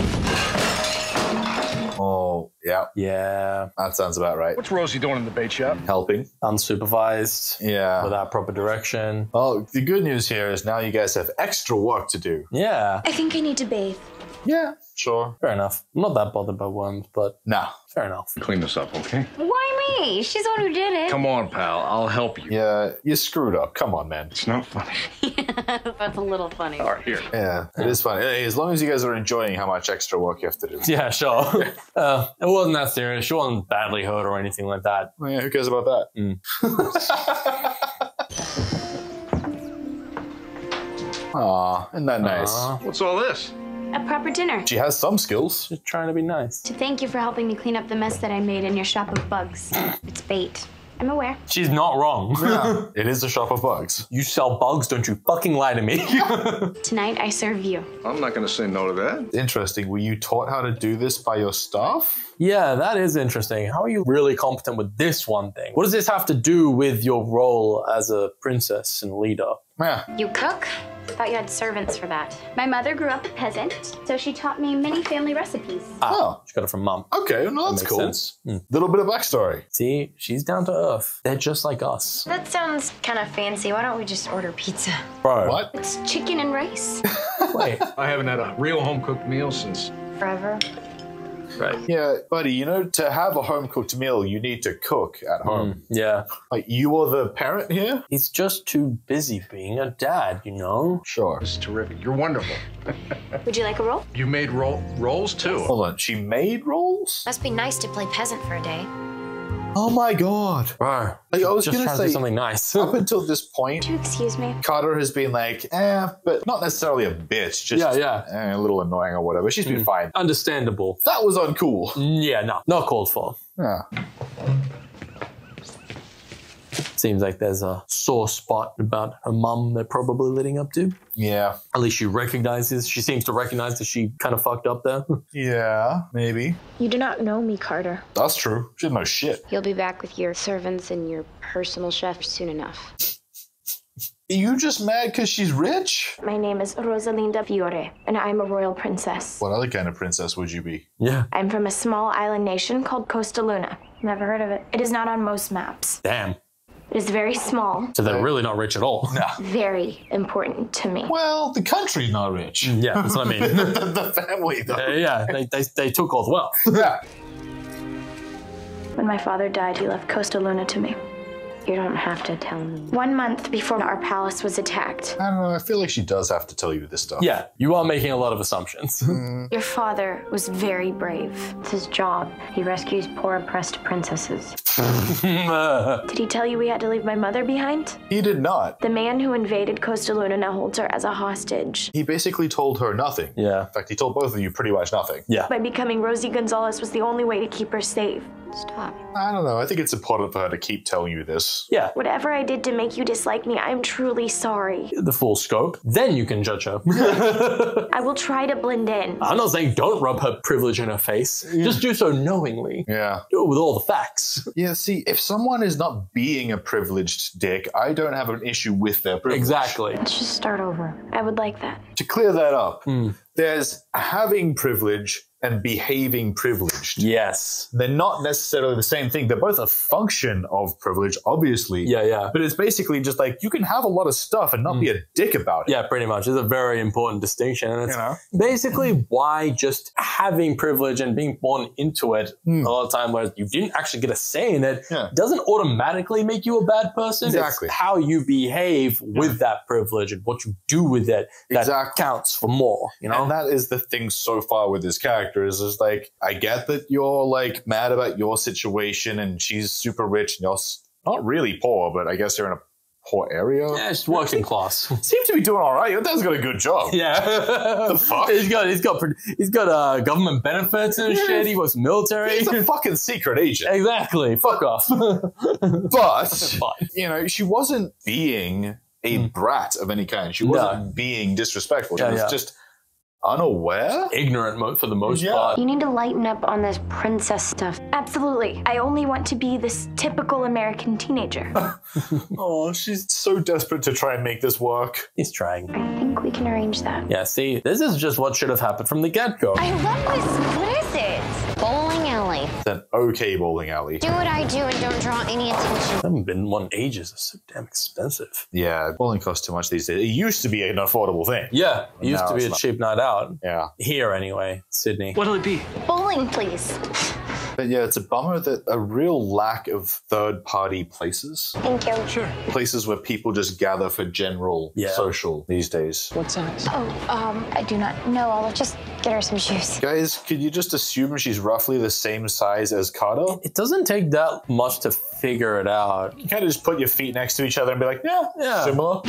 A: Oh, yeah.
B: Yeah.
A: That sounds about right.
F: What's Rosie doing in the bait shop?
A: Helping.
B: Unsupervised.
A: Yeah.
B: Without proper direction.
A: Well, the good news here is now you guys have extra work to do.
B: Yeah.
H: I think I need to bathe.
A: Yeah, sure.
B: Fair enough. I'm not that bothered by worms, but
A: Nah.
B: Fair enough.
F: Clean this up, okay?
L: Why me? She's the one who did it.
F: Come on, pal. I'll help you.
A: Yeah, you screwed up. Come on, man.
F: It's not funny.
L: That's a little funny.
F: All right, here.
A: Yeah, it is funny. Hey, As long as you guys are enjoying how much extra work you have to do.
B: Yeah, sure. uh, it wasn't that serious. She wasn't badly hurt or anything like that.
A: Oh, yeah, who cares about that?
B: Mm.
A: Aw, isn't that nice?
B: Aw.
F: What's all this?
H: A proper dinner.
A: She has some skills.
B: Just trying to be nice.
H: To thank you for helping me clean up the mess that I made in your shop of bugs. it's bait. I'm aware.
B: She's not wrong.
A: Yeah, it is a shop of bugs.
B: You sell bugs, don't you fucking lie to me.
H: Tonight I serve you.
K: I'm not going to say no to that.
A: Interesting. Were you taught how to do this by your staff?
B: yeah, that is interesting. How are you really competent with this one thing? What does this have to do with your role as a princess and leader?
A: Yeah.
H: You cook, Thought you had servants for that. My mother grew up a peasant, so she taught me many family recipes.
B: Ah, she got it from mom.
A: Okay, no, that's
B: makes
A: cool.
B: sense. Hmm.
A: Little bit of backstory.
B: See, she's down to earth. They're just like us.
H: That sounds kind of fancy. Why don't we just order pizza?
B: Bro.
A: What?
H: It's chicken and rice.
B: Wait.
F: I haven't had a real home cooked meal since.
H: Forever.
B: Right.
A: Yeah, buddy, you know, to have a home cooked meal, you need to cook at home.
B: Mm, yeah.
A: Like, you are the parent here?
B: He's just too busy being a dad, you know?
A: Sure.
F: This is terrific. You're wonderful.
H: Would you like a roll?
F: You made roll rolls too.
A: Hold on, she made rolls?
H: Must be nice to play peasant for a day.
A: Oh my god.
B: Bro.
A: Like, I was
B: just
A: gonna
B: trying to
A: say,
B: something nice.
A: up until this point,
H: Do excuse me?
A: Carter has been like, eh, but not necessarily a bitch, just
B: Yeah, yeah.
A: eh, a little annoying or whatever. She's been fine.
B: Understandable.
A: That was uncool.
B: Yeah, no, not called for.
A: Yeah.
B: Seems like there's a sore spot about her mum they're probably leading up to.
A: Yeah.
B: At least she recognizes, she seems to recognize that she kind of fucked up there.
A: Yeah, maybe.
H: You do not know me, Carter.
A: That's true. She didn't know shit.
H: You'll be back with your servants and your personal chef soon enough.
A: Are you just mad because she's rich?
H: My name is Rosalinda Fiore, and I'm a royal princess.
A: What other kind of princess would you be?
B: yeah.
H: I'm from a small island nation called Costa Luna. Never heard of it. It is not on most maps.
B: Damn.
H: It is very small,
B: So they're really not rich at all.
A: No.
H: very important to me.
A: Well, the country's not rich.
B: Yeah, that's what I mean.
A: the, the family, though.
B: Uh, yeah, they, they, they took all the wealth.
A: Yeah.
H: When my father died, he left Costa Luna to me. You don't have to tell me. One month before our palace was attacked,
A: I don't know. I feel like she does have to tell you this stuff.
B: Yeah, you are making a lot of assumptions. Hmm.
H: your father was very brave. It's his job. He rescues poor oppressed princesses. Did he tell you we had to leave my mother behind?
A: He did not.
H: The man who invaded Costa Luna now holds her as a hostage.
A: He basically told her nothing.
B: yeah.
A: In fact, he told both of you pretty much nothing.
B: Yeah.
H: By becoming Rosie Gonzalez was the only way to keep her safe. Stop.
A: I don't know. I think it's important for her to keep telling you this.
B: Yeah.
H: Whatever I did to make you dislike me, I'm truly sorry.
B: The full scope. Then you can judge her.
H: I will try to blend in.
B: I'm not saying don't rub her privilege in her face. Just do so knowingly.
A: Yeah.
B: Do it with all the facts.
A: Yeah, see, if someone is not being a privileged dick, I don't have an issue with their privilege.
B: Exactly.
H: Let's just start over. I would like that.
A: To clear that up, hmm. there's having privilege and behaving privileged.
B: Yes.
A: They're not necessarily the same thing. They're both a function of privilege, obviously.
B: Yeah, yeah.
A: But it's basically just like you can have a lot of stuff and not be a dick about it.
B: Yeah, pretty much. It's a very important distinction. And it's
A: You know?
B: basically why just having privilege and being born into it hmm. a lot of time where you didn't actually get a say in it
A: Yeah.
B: doesn't automatically make you a bad person.
A: Exactly.
B: It's how you behave with that privilege and what you do with it that
A: Exactly.
B: counts for more, you know?
A: And that is the thing so far with this character is just like I get that you're like mad about your situation and she's super rich and you're not really poor, but I guess you're in a poor area.
B: yeah, it's working class.
A: Seems to be doing all right. Your dad's got a good job.
B: Yeah.
A: The fuck?
B: He's got he's got he's got uh, government benefits and
A: Yeah.
B: shit. He was military.
A: He's a fucking secret agent.
B: exactly. Fuck off.
A: But you know, she wasn't being a brat of any kind. She wasn't being disrespectful. She
B: Yeah,
A: was
B: yeah.
A: just unaware.
B: Ignorant mo- for the most
A: Yeah.
B: part.
H: You need to lighten up on this princess stuff. Absolutely. I only want to be this typical American teenager.
A: Oh, she's so desperate to try and make this work.
B: He's trying.
H: I think we can arrange that.
B: Yeah, see, this is just what should have happened from the get go.
P: I love this. What is it? Bowling alley.
A: It's an okay bowling alley.
P: Do what I do and don't draw any attention.
B: I haven't been one ages. It's so damn expensive.
A: Yeah, bowling costs too much these days. It used to be an affordable thing.
B: Yeah, it used to be a
A: not.
B: cheap night out.
A: Yeah.
B: Here, anyway, Sydney.
E: What'll it be?
P: Bowling, please.
A: But yeah, it's a bummer that a real lack of third party places.
H: Thank you.
E: Sure.
A: Places where people just gather for general
B: Yeah.
A: social these days.
E: What size?
H: Oh, um, I do not know. I'll just get her some shoes.
A: Guys, could you just assume she's roughly the same size as Carter?
B: It doesn't take that much to figure it out.
A: You kind of just put your feet next to each other and be like, yeah,
B: Yeah.
A: similar.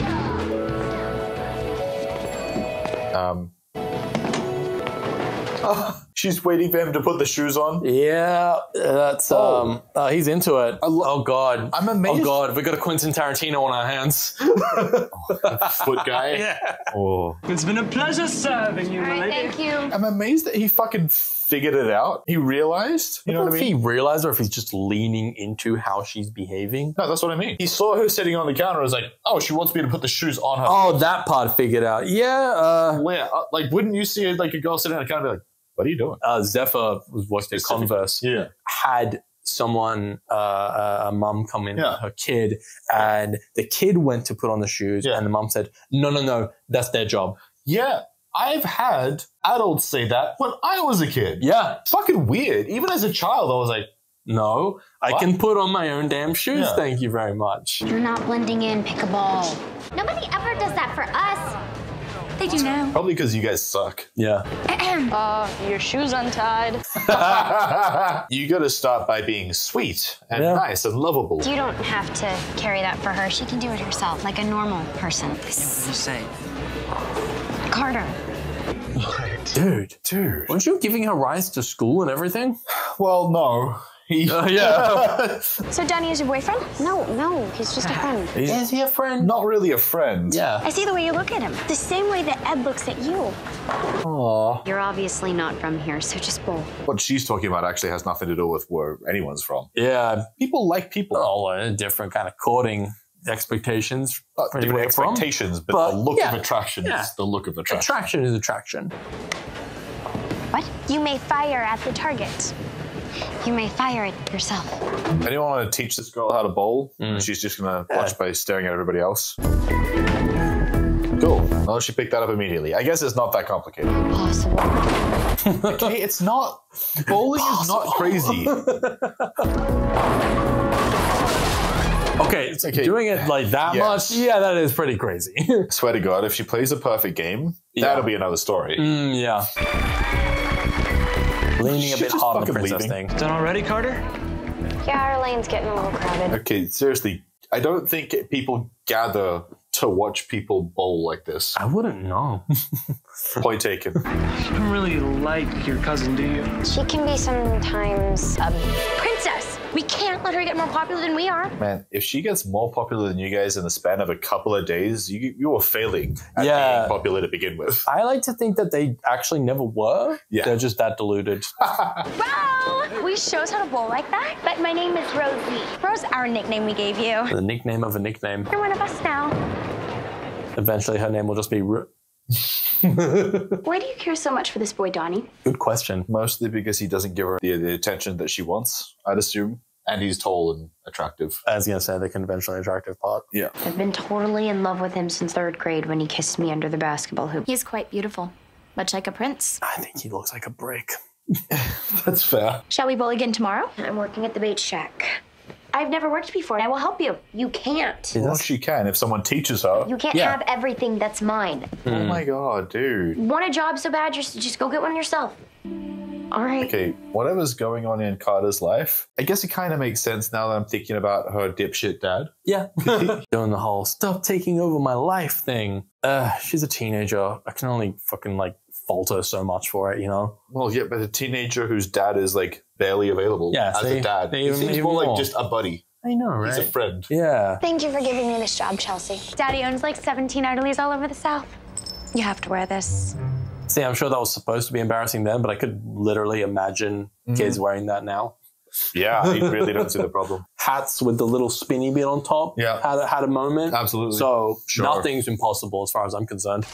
A: Um, She's waiting for him to put the shoes on.
B: Yeah, that's um. Uh, he's into it. oh God,
A: I'm amazed.
B: Oh God, we got a Quentin Tarantino on our hands.
A: Foot guy.
B: yeah.
A: Oh.
Q: It's been a pleasure serving you,
P: right,
Q: lady.
P: thank you.
A: I'm amazed that he fucking figured it out. He realized. You
B: I
A: know
B: don't
A: what I mean?
B: if he realized or if he's just leaning into how she's behaving.
A: No, that's what I mean. He saw her sitting on the counter. and was like, "Oh, she wants me to put the shoes on her."
B: Oh, that part figured out. Yeah. Uh,
A: Where, uh, like, wouldn't you see like a girl sitting on the counter, and be like, "What are you doing?"
B: uh, Zephyr was watching Converse.
A: Yeah.
B: Had someone, uh, a mum come in,
A: Yeah.
B: her kid, and the kid went to put on the shoes,
A: Yeah.
B: and the mum said, "No, no, no, that's their job."
A: Yeah, I've had adults say that when I was a kid.
B: Yeah.
A: It's fucking weird. Even as a child, I was like,
B: No, I
A: What?
B: can put on my own damn shoes.
A: Yeah.
B: Thank you very much.
P: You're not blending in. Pick a ball. Nobody ever does that for us.
H: They do now.
A: probably because you guys suck.
B: Yeah.
H: uh, your shoes untied.
A: you got to start by being sweet and
B: Yeah.
A: nice and lovable.
P: You don't have to carry that for her. She can do it herself, like a normal person.
E: Safe.
P: Carter.
B: Dude,
A: Dude.
B: weren't you giving her rides to school and everything?
A: Well, no. He,
B: Uh, yeah.
H: So Danny is your boyfriend?
P: No, no, he's just a friend.
B: Is he a friend?
A: Not really a friend.
B: Yeah.
H: I see the way you look at him. The same way that Ed looks at you.
A: Aw.
P: You're obviously not from here, so just bowl.
A: What she's talking about actually has nothing to do with where anyone's from.
B: Yeah.
A: People like people.
B: All a different kind of courting expectations.
A: Not
B: for
A: different
B: anywhere from.
A: expectations, but,
B: But,
A: the look
B: yeah.
A: of attraction
B: Yeah.
A: is the look of attraction.
B: Attraction is attraction.
P: What?
H: You may fire at the target.
P: You may fire it yourself.
A: Anyone want to teach this girl how to bowl?
B: Mm.
A: She's just going to watch by staring at everybody else. Cool. Well, she picked that up immediately. I guess it's not that complicated.
P: Possible.
A: Okay, it's not. Bowling is not crazy.
B: Okay, so
A: Okay.
B: doing it like that
A: Yes.
B: much, yeah, that is pretty crazy.
A: Swear to God, if she plays a perfect game,
B: Yeah.
A: that'll be another story.
B: mm, yeah. Leaning a bit
A: just
B: hard on the
A: fucking
B: princess
A: leaving.
B: thing.
Q: Done already, Carter?
P: Yeah, our lane's getting a little crowded.
A: Okay, seriously, I don't think people gather to watch people bowl like this.
B: I wouldn't know.
A: Point taken.
Q: You don't really like your cousin, do you?
P: She can be sometimes a
H: Princess! We can't let her get more popular than we are.
A: Man, if she gets more popular than you guys in the span of a couple of days, you you are failing at
B: Yeah.
A: being popular to begin with.
B: I like to think that they actually never were.
A: Yeah.
B: They're just that deluded.
H: Bro! We shows how to bowl like that. But my name is Rosie. Rose, our nickname we gave you.
B: the nickname of a nickname.
H: You're one of us now.
B: Eventually, her name will just be. Ru-
H: Why do you care so much for this boy, Donnie?
B: Good question.
A: Mostly because he doesn't give her the, the attention that she wants, I'd assume. And he's tall and attractive.
B: I was gonna say the conventionally attractive part.
A: Yeah.
P: I've been totally in love with him since third grade when he kissed me under the basketball hoop.
H: He's quite beautiful, much like a prince.
B: I think he looks like a brick.
A: That's fair.
H: Shall we bowl again tomorrow?
P: I'm working at the bait shack.
H: I've never worked before. And I will help you.
P: You can't.
A: Well, she can if someone teaches her.
P: You can't
B: Yeah.
P: have everything that's mine.
A: Oh my god, dude.
P: Want a job so bad, just just go get one yourself. All right.
A: Okay, whatever's going on in Carter's life, I guess it kind of makes sense now that I'm thinking about her dipshit dad.
B: Yeah. Doing the whole stop taking over my life thing. Uh, she's a teenager. I can only fucking like fault her so much for it, you know?
A: Well, yeah, but a teenager whose dad is like barely available
B: Yeah,
A: as
B: see?
A: a dad.
B: They
A: He
B: even-
A: seems more
B: more.
A: like just a buddy.
B: I know, right?
A: He's a friend.
B: Yeah.
P: Thank you for giving me this job, Chelsea.
H: Daddy owns like 17 Idolies all over the South. You have to wear this.
B: See, I'm sure that was supposed to be embarrassing then, but I could literally imagine
A: Mm-hmm.
B: kids wearing that now.
A: Yeah, I really don't see the problem.
B: Hats with the little spinny bit on top.
A: Yeah.
B: Had a, had a moment.
A: Absolutely.
B: So
A: Sure.
B: nothing's impossible as far as I'm concerned.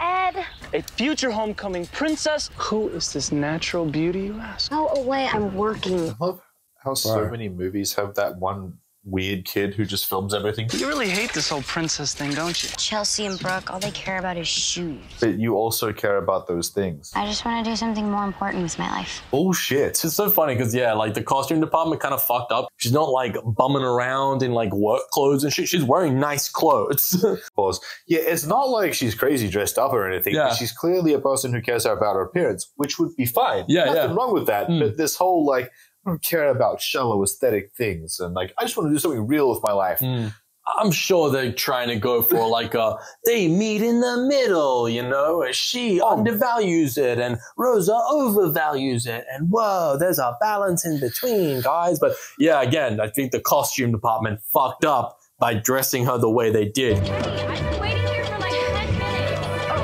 H: Ed,
Q: A future homecoming princess? Who is this natural beauty, you ask?
P: Go away. I'm working.
A: I love how so
B: Right.
A: many movies have that one weird kid who just films everything.
Q: You really hate this whole princess thing, don't you?
P: Chelsea and Brooke, all they care about is shoes.
A: But you also care about those things.
P: I just want to do something more important with my life.
A: Bullshit.
B: It's so funny because yeah, like the costume department kind of fucked up. She's not like bumming around in like work clothes and shit. She's wearing nice clothes.
A: Pause. Yeah, it's not like she's crazy dressed up or anything.
B: Yeah.
A: But she's clearly a person who cares about her appearance, which would be fine.
B: Yeah,
A: Nothing
B: yeah.
A: wrong with that.
B: Hmm.
A: But this whole like, I don't care about shallow aesthetic things and like, I just want to do something real with my life.
B: Mm. I'm sure they're trying to go for like a they meet in the middle, you know. She undervalues it and Rosa overvalues it, and whoa, there's a balance in between, guys. But yeah, again, I think the costume department fucked up by dressing her the way they did.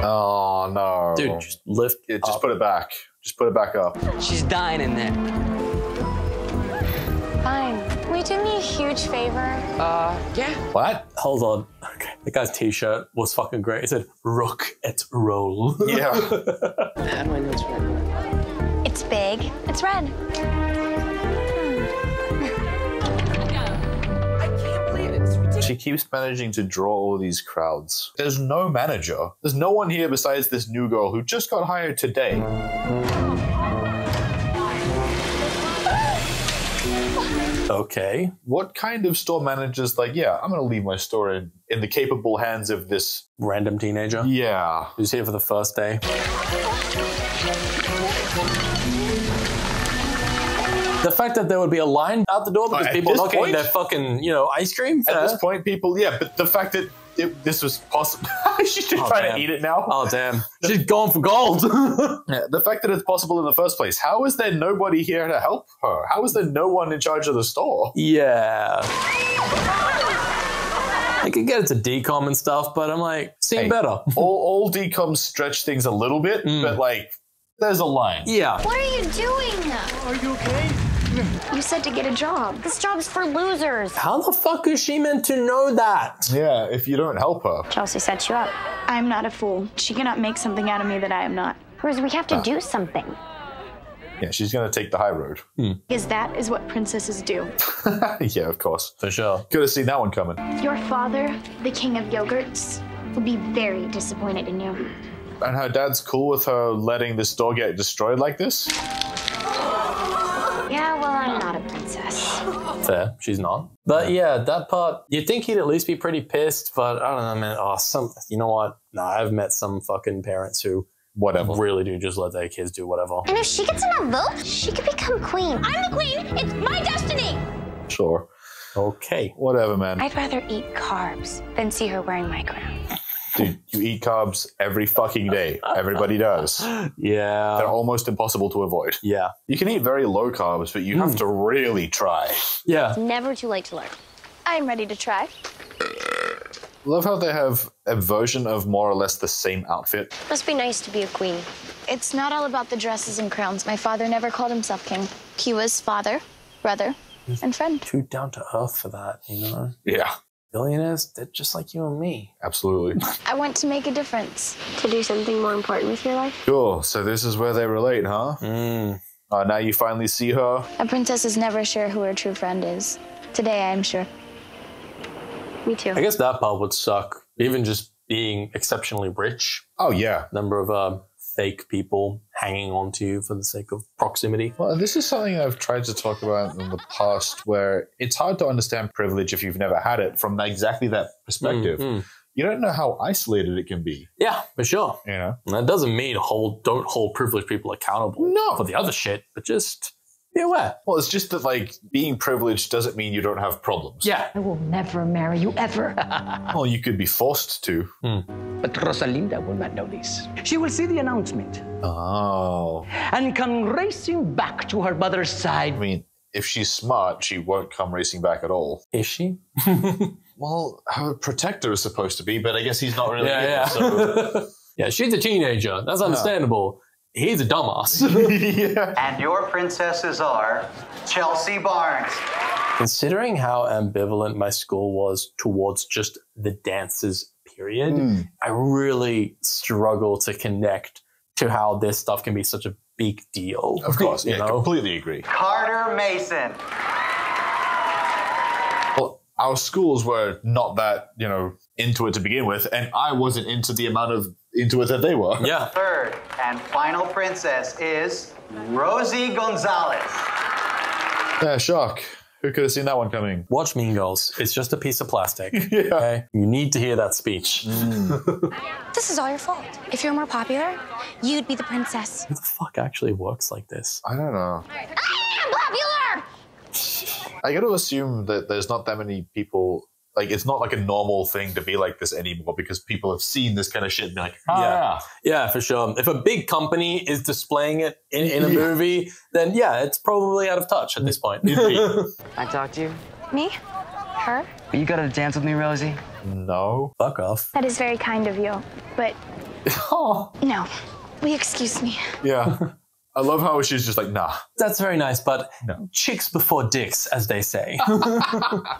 A: Oh no,
B: Dude, just lift.
A: Yeah, just
B: up.
A: put it back. Just put it back up.
E: She's dying in there.
H: Fine. Will you do me a huge favor?
E: Uh, yeah.
A: What?
B: Hold on. Okay. The guy's t-shirt was fucking great. It said "Rook et roll."
A: Yeah.
E: How do I know it's red?
H: It's big. It's red.
A: She keeps managing to draw all these crowds. There's no manager. There's no one here besides this new girl who just got hired today.
B: Okay.
A: What kind of store manager's like, yeah, I'm going to leave my store in, in the capable hands of this
B: Random teenager.
A: Yeah.
B: Who's here for the first day? The fact that there would be a line out the door because
A: At
B: people are
A: this
B: not getting their fucking, you know, ice cream.
A: At
B: fair.
A: this point, people, yeah, but the fact that it, this was possible, she's just
B: Oh,
A: trying
B: damn.
A: to eat it now.
B: Oh damn, She's gone for gold.
A: Yeah, the fact that it's possible in the first place. How is there nobody here to help her? How is there no one in charge of the store?
B: yeah. I could get it to DCOM and stuff, but I'm like, seen
A: Hey,
B: better.
A: all, all DCOMs stretch things a little bit, mm. but like, there's a line.
B: Yeah.
P: What are you doing?
G: Are you okay?
H: You said to get a job.
P: This job's for losers.
B: How the fuck is she meant to know that?
A: Yeah, if you don't help her.
H: Chelsea set you up.
R: I'm not a fool. She cannot make something out of me that I am not.
P: Whereas we have to
A: Ah.
P: do something.
A: Yeah, she's gonna take the high road.
R: Because that is what princesses do.
A: yeah, of course.
B: For sure.
A: Could have seen that one coming.
R: Your father, the king of yogurts, will be very disappointed in you.
A: And her dad's cool with her letting this store get destroyed like this?
H: Yeah, well, I'm not a princess.
B: Fair, she's not. But yeah, that part, you'd think he'd at least be pretty pissed, but I don't know, man. Oh, some, you know what? Nah, I've met some fucking parents who
A: whatever
B: really do just let their kids do whatever.
P: And if she gets enough votes, she could become queen. I'm the queen. It's my destiny.
A: Sure.
B: Okay.
A: Whatever, man.
H: I'd rather eat carbs than see her wearing my crown.
A: Dude, you eat carbs every fucking day. Everybody does.
B: Yeah.
A: They're almost impossible to avoid.
B: Yeah.
A: You can eat very low carbs, but you have hmm. to really try.
B: Yeah.
P: It's never too late to learn.
R: I'm ready to try.
A: Love how they have a version of more or less the same outfit.
P: Must be nice to be a queen.
R: It's not all about the dresses and crowns. My father never called himself king. He was father, brother, and friend.
B: Too down to earth for that, you know?
A: Yeah,
B: Billionaires, they're just like you and me.
A: absolutely.
R: I want to make a difference.
H: To do something more important with your life?
A: cool. So this is where they relate, huh?
B: Mm.
A: Uh, now you finally see her.
R: A princess is never sure who her true friend is. Today, I am sure.
H: Me too.
B: I guess that part would suck. Even just being exceptionally rich.
A: Oh yeah.
B: Number of uh, fake people hanging on to you for the sake of proximity.
A: Well, this is something I've tried to talk about in the past where it's hard to understand privilege if you've never had it from exactly that perspective.
B: Mm, mm.
A: You don't know how isolated it can be.
B: Yeah, for sure.
A: You know?
B: And that doesn't mean hold don't hold privileged people accountable
A: No.
B: for the other shit, but just be aware.
A: Well, it's just that like being privileged doesn't mean you don't have problems.
B: Yeah.
L: I will never marry you ever.
A: Well, you could be forced to. Hmm.
E: But Rosalinda will not know this. She will see the announcement
A: Oh.
E: and come racing back to her mother's side.
A: I mean, if she's smart, she won't come racing back at all.
B: Is she?
A: Well, her protector is supposed to be, but I guess he's not really.
B: yeah,
A: here,
B: yeah.
A: So.
B: yeah, she's a teenager. That's understandable. He's a dumbass.
A: yeah.
O: And your princesses are Chelsea Barnes.
B: Considering how ambivalent my school was towards just the dances, period,
A: Hmm.
B: I really struggle to connect to how this stuff can be such a big deal.
A: Of course,
B: you
A: yeah,
B: know?
A: completely agree.
O: Carter Mason.
A: Well, our schools were not that, you know, into it to begin with, and I wasn't into the amount of into it that they were.
B: Yeah.
O: Third and final princess is Rosie Gonzalez.
A: Yeah, shock. Who could have seen that one coming?
B: Watch Mean Girls. It's just a piece of plastic.
A: Yeah.
B: Okay? You need to hear that speech. Mm.
R: This is all your fault. If you're more popular, you'd be the princess.
B: Who the fuck actually works like this?
A: I don't know.
P: I am popular.
A: I got to assume that there's not that many people like it's not like a normal thing to be like this anymore because people have seen this kind of shit and be like, ah,
B: yeah. yeah, for sure. If a big company is displaying it in, in a
A: Yeah.
B: movie, then yeah, it's probably out of touch at this point.
S: I talk to you?
H: Me? Her?
S: You gotta dance with me, Rosie?
A: No.
B: Fuck off.
H: That is very kind of you, but
A: Oh.
H: no. Will you excuse me?
A: Yeah. I love how she's just like, nah.
B: That's very nice, but chicks before dicks, as they say.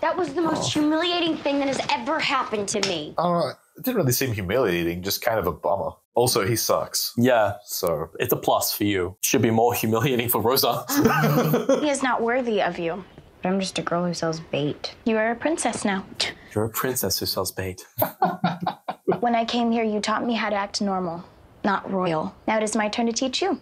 P: That was the most humiliating thing that has ever happened to me.
A: Uh, it didn't really seem humiliating, just kind of a bummer. Also, he sucks.
B: yeah,
A: So,
B: it's a plus for you. Should be more humiliating for Rosa.
H: He is not worthy of you. But I'm just a girl who sells bait. You are a princess now.
B: You're a princess who sells bait.
H: When I came here, you taught me how to act normal, not royal. Now it is my turn to teach you.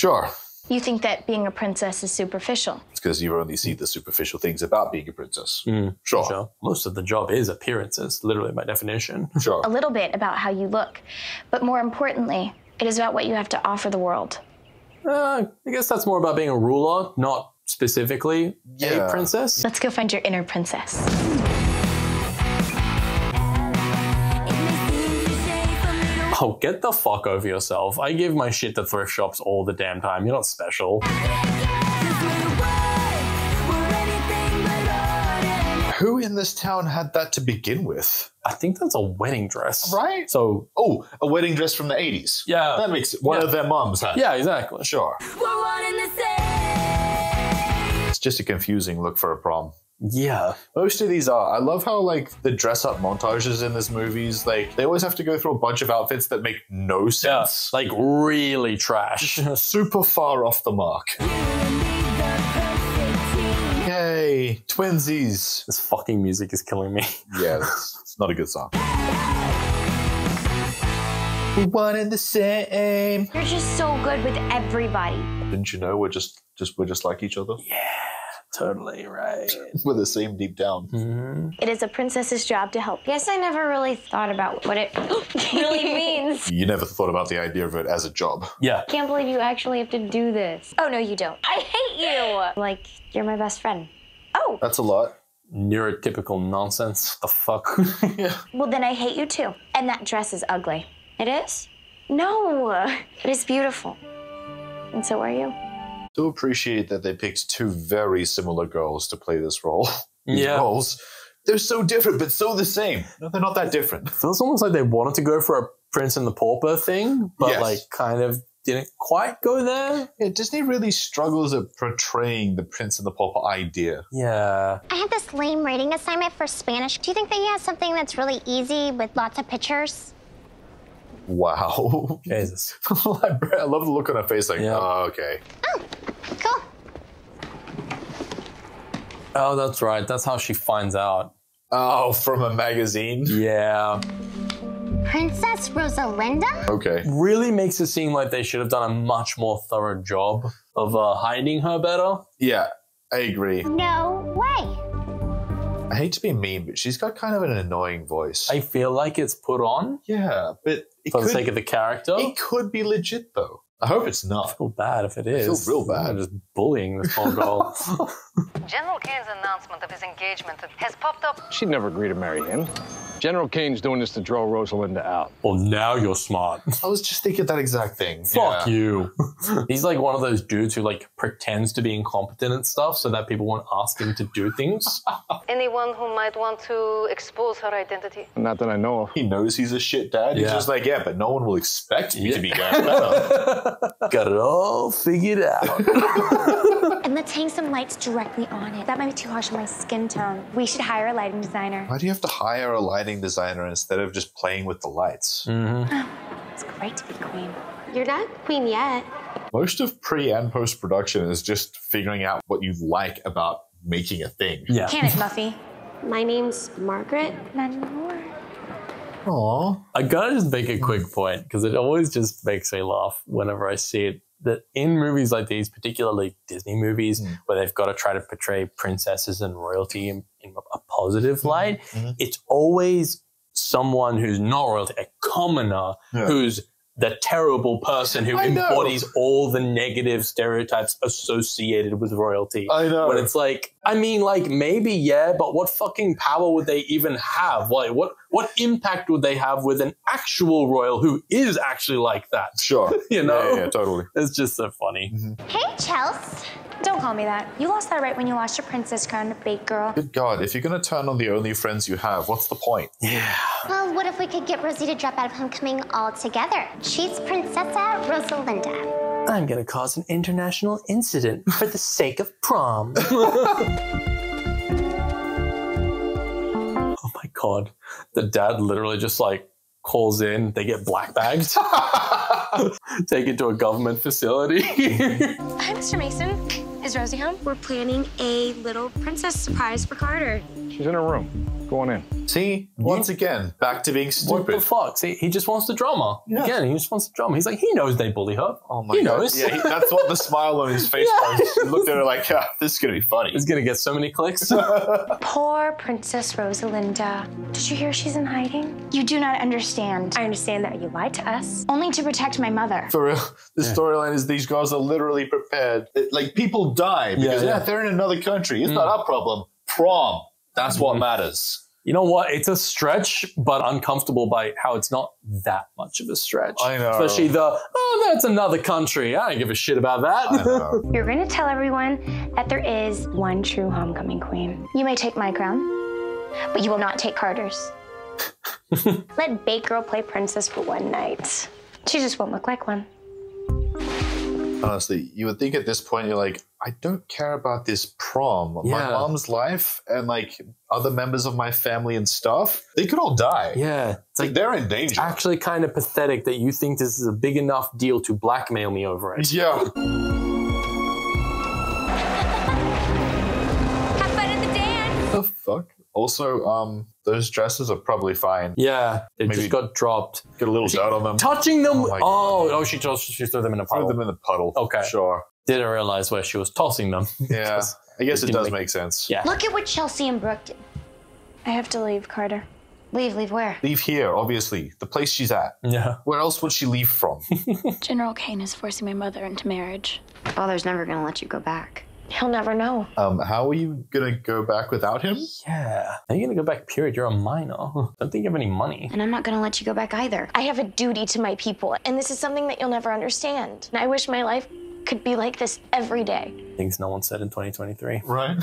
A: Sure.
H: You think that being a princess is superficial.
A: It's because you only see the superficial things about being a princess.
B: Mm,
A: Sure.
B: sure. Most of the job is appearances, literally by definition.
A: Sure.
H: A little bit about how you look, but more importantly, it is about what you have to offer the world.
B: Uh, I guess that's more about being a ruler, not specifically
A: Yeah.
B: a princess.
H: Let's go find your inner princess.
B: Oh, get the fuck over yourself. I give my shit to thrift shops all the damn time. You're not special.
A: Who in this town had that to begin with?
B: I think that's a wedding dress.
A: Right?
B: So,
A: Oh, a wedding dress from the 80s.
B: Yeah.
A: That makes it. One
B: Yeah.
A: of their moms had.
B: yeah, exactly.
A: Sure. It's just a confusing look for a prom.
B: Yeah.
A: Most of these are. I love how like the dress up montages in this movies, like they always have to go through a bunch of outfits that make no sense.
B: Yeah.
A: sense.
B: Like really trash.
A: Super far off the mark. Yay, twinsies.
B: this fucking music is killing me.
A: Yeah, it's, it's not a good song. We're one and the same.
P: You're just so good with everybody.
A: Didn't you know we're just just we're just like each other?
B: Totally right.
A: We're the same deep down.
B: Mm-hmm.
H: It is a princess's job to help.
P: Yes, I never really thought about what it really means.
A: You never thought about the idea of it as a job.
B: Yeah.
P: Can't believe you actually have to do this.
H: Oh, no, you don't.
P: I hate you. Like, you're my best friend.
H: Oh,
A: That's a lot.
B: Neurotypical nonsense. The fuck?
A: yeah.
H: well, then I hate you too. And that dress is ugly.
P: It is?
H: No, it is beautiful. And so are you.
A: Do appreciate that they picked two very similar girls to play this role. These
B: Yeah.
A: roles. They're so different, but so the same. No, they're not that different.
B: Feels almost like they wanted to go for a Prince and the Pauper thing, but
A: Yes.
B: like kind of didn't quite go there.
A: Yeah, Disney really struggles at portraying the Prince and the Pauper idea.
B: Yeah.
P: I had this lame rating assignment for Spanish. Do you think that you have something that's really easy with lots of pictures?
A: Wow.
B: Jesus.
A: I love the look on her face, like,
B: Yeah.
A: oh, okay.
P: Cool.
B: Oh, that's right. That's how she finds out.
A: Oh, from a magazine?
B: Yeah.
P: Princess Rosalinda?
A: Okay.
B: Really makes it seem like they should have done a much more thorough job of uh, hiding her better.
A: Yeah, I agree.
P: No way.
A: I hate to be mean, but she's got kind of an annoying voice.
B: I feel like it's put on
A: yeah, but it
B: for the
A: could,
B: sake of the character.
A: it could be legit, though. I hope it's
B: I
A: not.
B: feel bad if it
A: feel real bad.
B: I'm just bullying this poor girl.
N: General Kane's announcement of his engagement has popped up.
F: She'd never agree to marry him. General Kane's doing this to draw Rosalinda out.
B: well, now you're smart.
A: I was just thinking that exact thing.
B: Fuck
A: Yeah.
B: you. He's like one of those dudes who like pretends to be incompetent and stuff so that people won't ask him to do things.
N: Anyone who might want to expose her identity.
F: Not that I know of.
A: He knows he's a shit dad. He's just like, yeah, but no one will expect me to be getting better.
B: Got it all figured out.
H: And let's hang some lights directly on it. That might be too harsh on my skin tone. We should hire a lighting designer.
A: Why do you have to hire a lighting designer instead of just playing with the lights? Mm-hmm.
H: Oh, it's great to be queen.
P: You're not queen yet.
A: Most of pre and post production is just figuring out what you like about making a thing.
B: Yeah.
H: Can it, Muffy?
P: My name's Margaret.
H: Not anymore.
A: Aww.
B: I gotta just make a quick point because it always just makes me laugh whenever I see it. That in movies like these, particularly Disney movies,
A: Mm.
B: where they've got to try to portray princesses and royalty in, in a positive light,
A: Mhm.
B: it's always someone who's not royalty, a commoner
A: Yeah.
B: who's the terrible person who
A: I know.
B: embodies all the negative stereotypes associated with royalty.
A: I know.
B: When it's like, I mean, like maybe yeah, but what fucking power would they even have? Like, what what impact would they have with an actual royal who is actually like that?
A: Sure.
B: You know,
A: Yeah, yeah, yeah, totally.
B: It's just so funny. Mm-hmm.
P: Hey, Chels. Don't call me that. You lost that right when you lost your princess crown to Bait Girl.
A: Good God, if you're gonna turn on the only friends you have, what's the point?
B: Yeah.
P: Well, what if we could get Rosie to drop out of homecoming altogether? She's Princessa Rosalinda.
B: I'm gonna cause an international incident for the sake of prom. oh my god. The dad literally just like calls in, they get black bagged, taken to a government facility.
H: Hi, Mr. Mason. Is Rosie home? We're planning a little princess surprise for Carter.
K: She's in her room. Go on in.
A: See, once again, back to being stupid.
B: what the fuck? See, he just wants the drama.
A: Yeah.
B: Again, he just wants the drama. He's like, he knows they bully her.
A: Oh my
B: he
A: God.
B: knows.
A: Yeah, he- that's what the smile on his face was. He looked at her like, yeah, this is gonna be funny.
B: He's gonna get so many clicks.
H: Poor Princess Rosalinda. Did you hear she's in hiding? You do not understand. I understand that you lied to us, only to protect my mother.
A: For real, the storyline is these girls are literally prepared. It- like people die because
B: Yeah,
A: yeah,
B: yeah.
A: they're in another country. It's not mm. our problem. Prom. That's what mm-hmm. matters.
B: You know what? It's a stretch, but uncomfortable by how it's not that much of a stretch.
A: I know.
B: Especially the, oh, that's another country. I don't give a shit about that.
H: You're going to tell everyone that there is one true homecoming queen. You may take my crown, but you will not take Carter's. Let Bait Girl play princess for one night. She just won't look like one.
A: Honestly, you would think at this point you're like, I don't care about this prom. My mom's life and like other members of my family and stuff, they could all die.
B: yeah.
A: It's like they're in danger.
B: Actually, kind of pathetic that you think this is a big enough deal to blackmail me over it.
A: Yeah.
H: Have fun at the dance!
A: the fuck? Also, um, those dresses are probably fine.
B: Yeah, they
A: Maybe-
B: just got dropped.
A: Get a little dirt on them.
B: Touching them.
A: Oh
B: Oh, oh, she just she threw them in a
A: Throw
B: puddle.
A: them in the puddle.
B: Okay.
A: Sure.
B: Didn't realize where she was tossing them.
A: Yeah. I guess it
B: didn't
A: does
B: make-
A: make sense.
B: Yeah.
P: Look at what Chelsea and Brooke did.
H: I have to leave, Carter.
P: Leave, leave where?
A: Leave here, obviously. The place she's at.
B: Yeah.
A: Where else would she leave from?
R: General Kane is forcing my mother into marriage.
P: Father's never gonna let you go back.
H: He'll never know.
A: um, how are you gonna go back without him?
B: Yeah. Are you gonna go back? Period. You're a minor. Don't think you have any money.
P: And I'm not gonna let you go back either.
H: I have a duty to my people, and this is something that you'll never understand. And I wish my life could be like this every day.
B: Things no one said in 2023.
A: Right.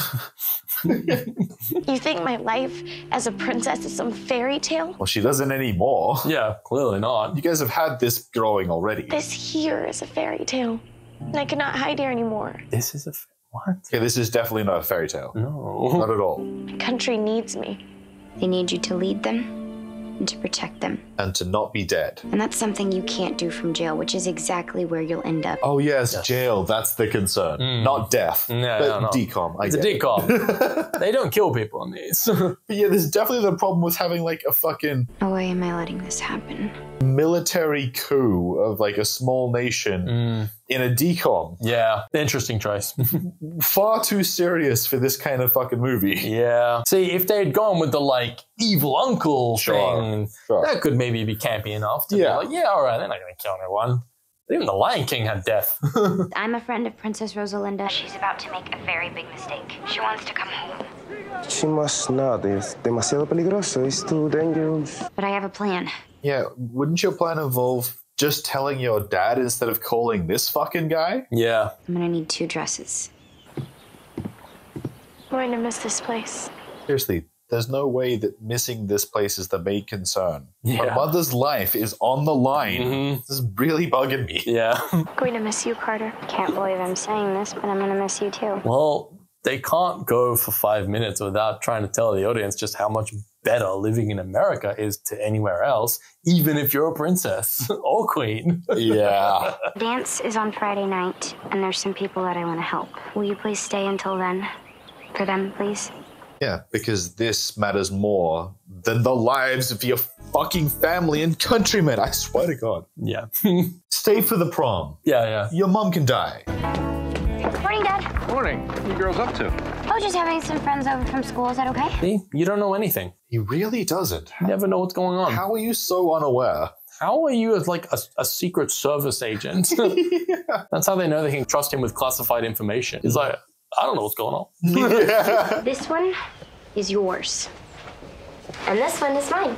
H: You think my life as a princess is some fairy tale?
A: well, she doesn't anymore.
B: Yeah, clearly not.
A: You guys have had this growing already.
H: This here is a fairy tale. And I cannot hide here anymore.
B: This is a f- what?
A: Okay, this is definitely not a fairy tale.
B: No.
A: Not at all.
H: My country needs me.
P: They need you to lead them and to protect them.
A: And to not be dead.
P: And that's something you can't do from jail, which is exactly where you'll end up.
A: Oh yes, jail. That's the concern, hmm. not death.
B: Yeah,
A: but
B: no, no.
A: DCOM. I
B: It's a
A: get it.
B: DCOM. they don't kill people in these.
A: But yeah, there's definitely the problem with having like a fucking Oh,
P: Why am I letting this happen?
A: military coup of like a small nation hmm. In a DCOM.
B: yeah, interesting choice.
A: Far too serious for this kind of fucking movie.
B: yeah. See, if they had gone with the like evil uncle
A: Sure,
B: thing,
A: sure.
B: that could maybe be campy enough to
A: Yeah.
B: be like, yeah, all right, they're not gonna kill anyone. Even the Lion King had death.
P: I'm a friend of Princess Rosalinda. She's about to make a very big mistake. She wants to come home.
I: She must not. Es demasiado peligroso. It's too dangerous.
P: But I have a plan.
A: Yeah, wouldn't your plan involve just telling your dad instead of calling this fucking guy?
B: yeah.
P: I'm gonna need two dresses.
H: I'm going to miss this place.
A: Seriously, there's no way that missing this place is the main concern.
B: Yeah.
A: My mother's life is on the line.
B: Mhm.
A: This is really bugging me.
B: Yeah.
H: I'm going to miss you, Carter.
P: Can't believe I'm saying this, but I'm gonna miss you too.
B: Well, they can't go for five minutes without trying to tell the audience just how much better living in America is to anywhere else, even if you're a princess or queen.
A: Yeah.
P: Dance is on Friday night, and there's some people that I wanna help. Will you please stay until then? For them, please?
A: Yeah, because this matters more than the lives of your fucking family and countrymen. I swear to God.
B: yeah.
A: Stay for the prom.
B: yeah, yeah.
A: Your mom can die.
P: Morning, Dad.
K: Morning. What are you girls up to?
P: Oh, just having some friends over from school. Is that okay?
B: See, you don't know anything.
A: He really doesn't.
B: You never know what's going on.
A: How are you so unaware?
B: How are you as like a, a secret service agent? That's how they know they can trust him with classified information. He's like, I don't know what's going on.
H: This one is yours. And this one is mine.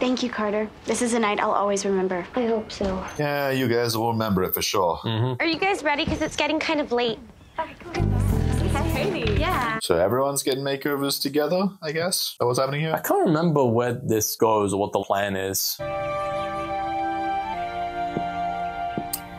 H: Thank you, Carter. This is a night I'll always remember. I hope so.
A: Yeah, you guys will remember it for sure. Mm-hmm.
H: Are you guys ready? Because it's getting kind of late. Yeah.
A: So everyone's getting makeovers together, I guess. That what's happening here?
B: I can't remember where this goes or what the plan is.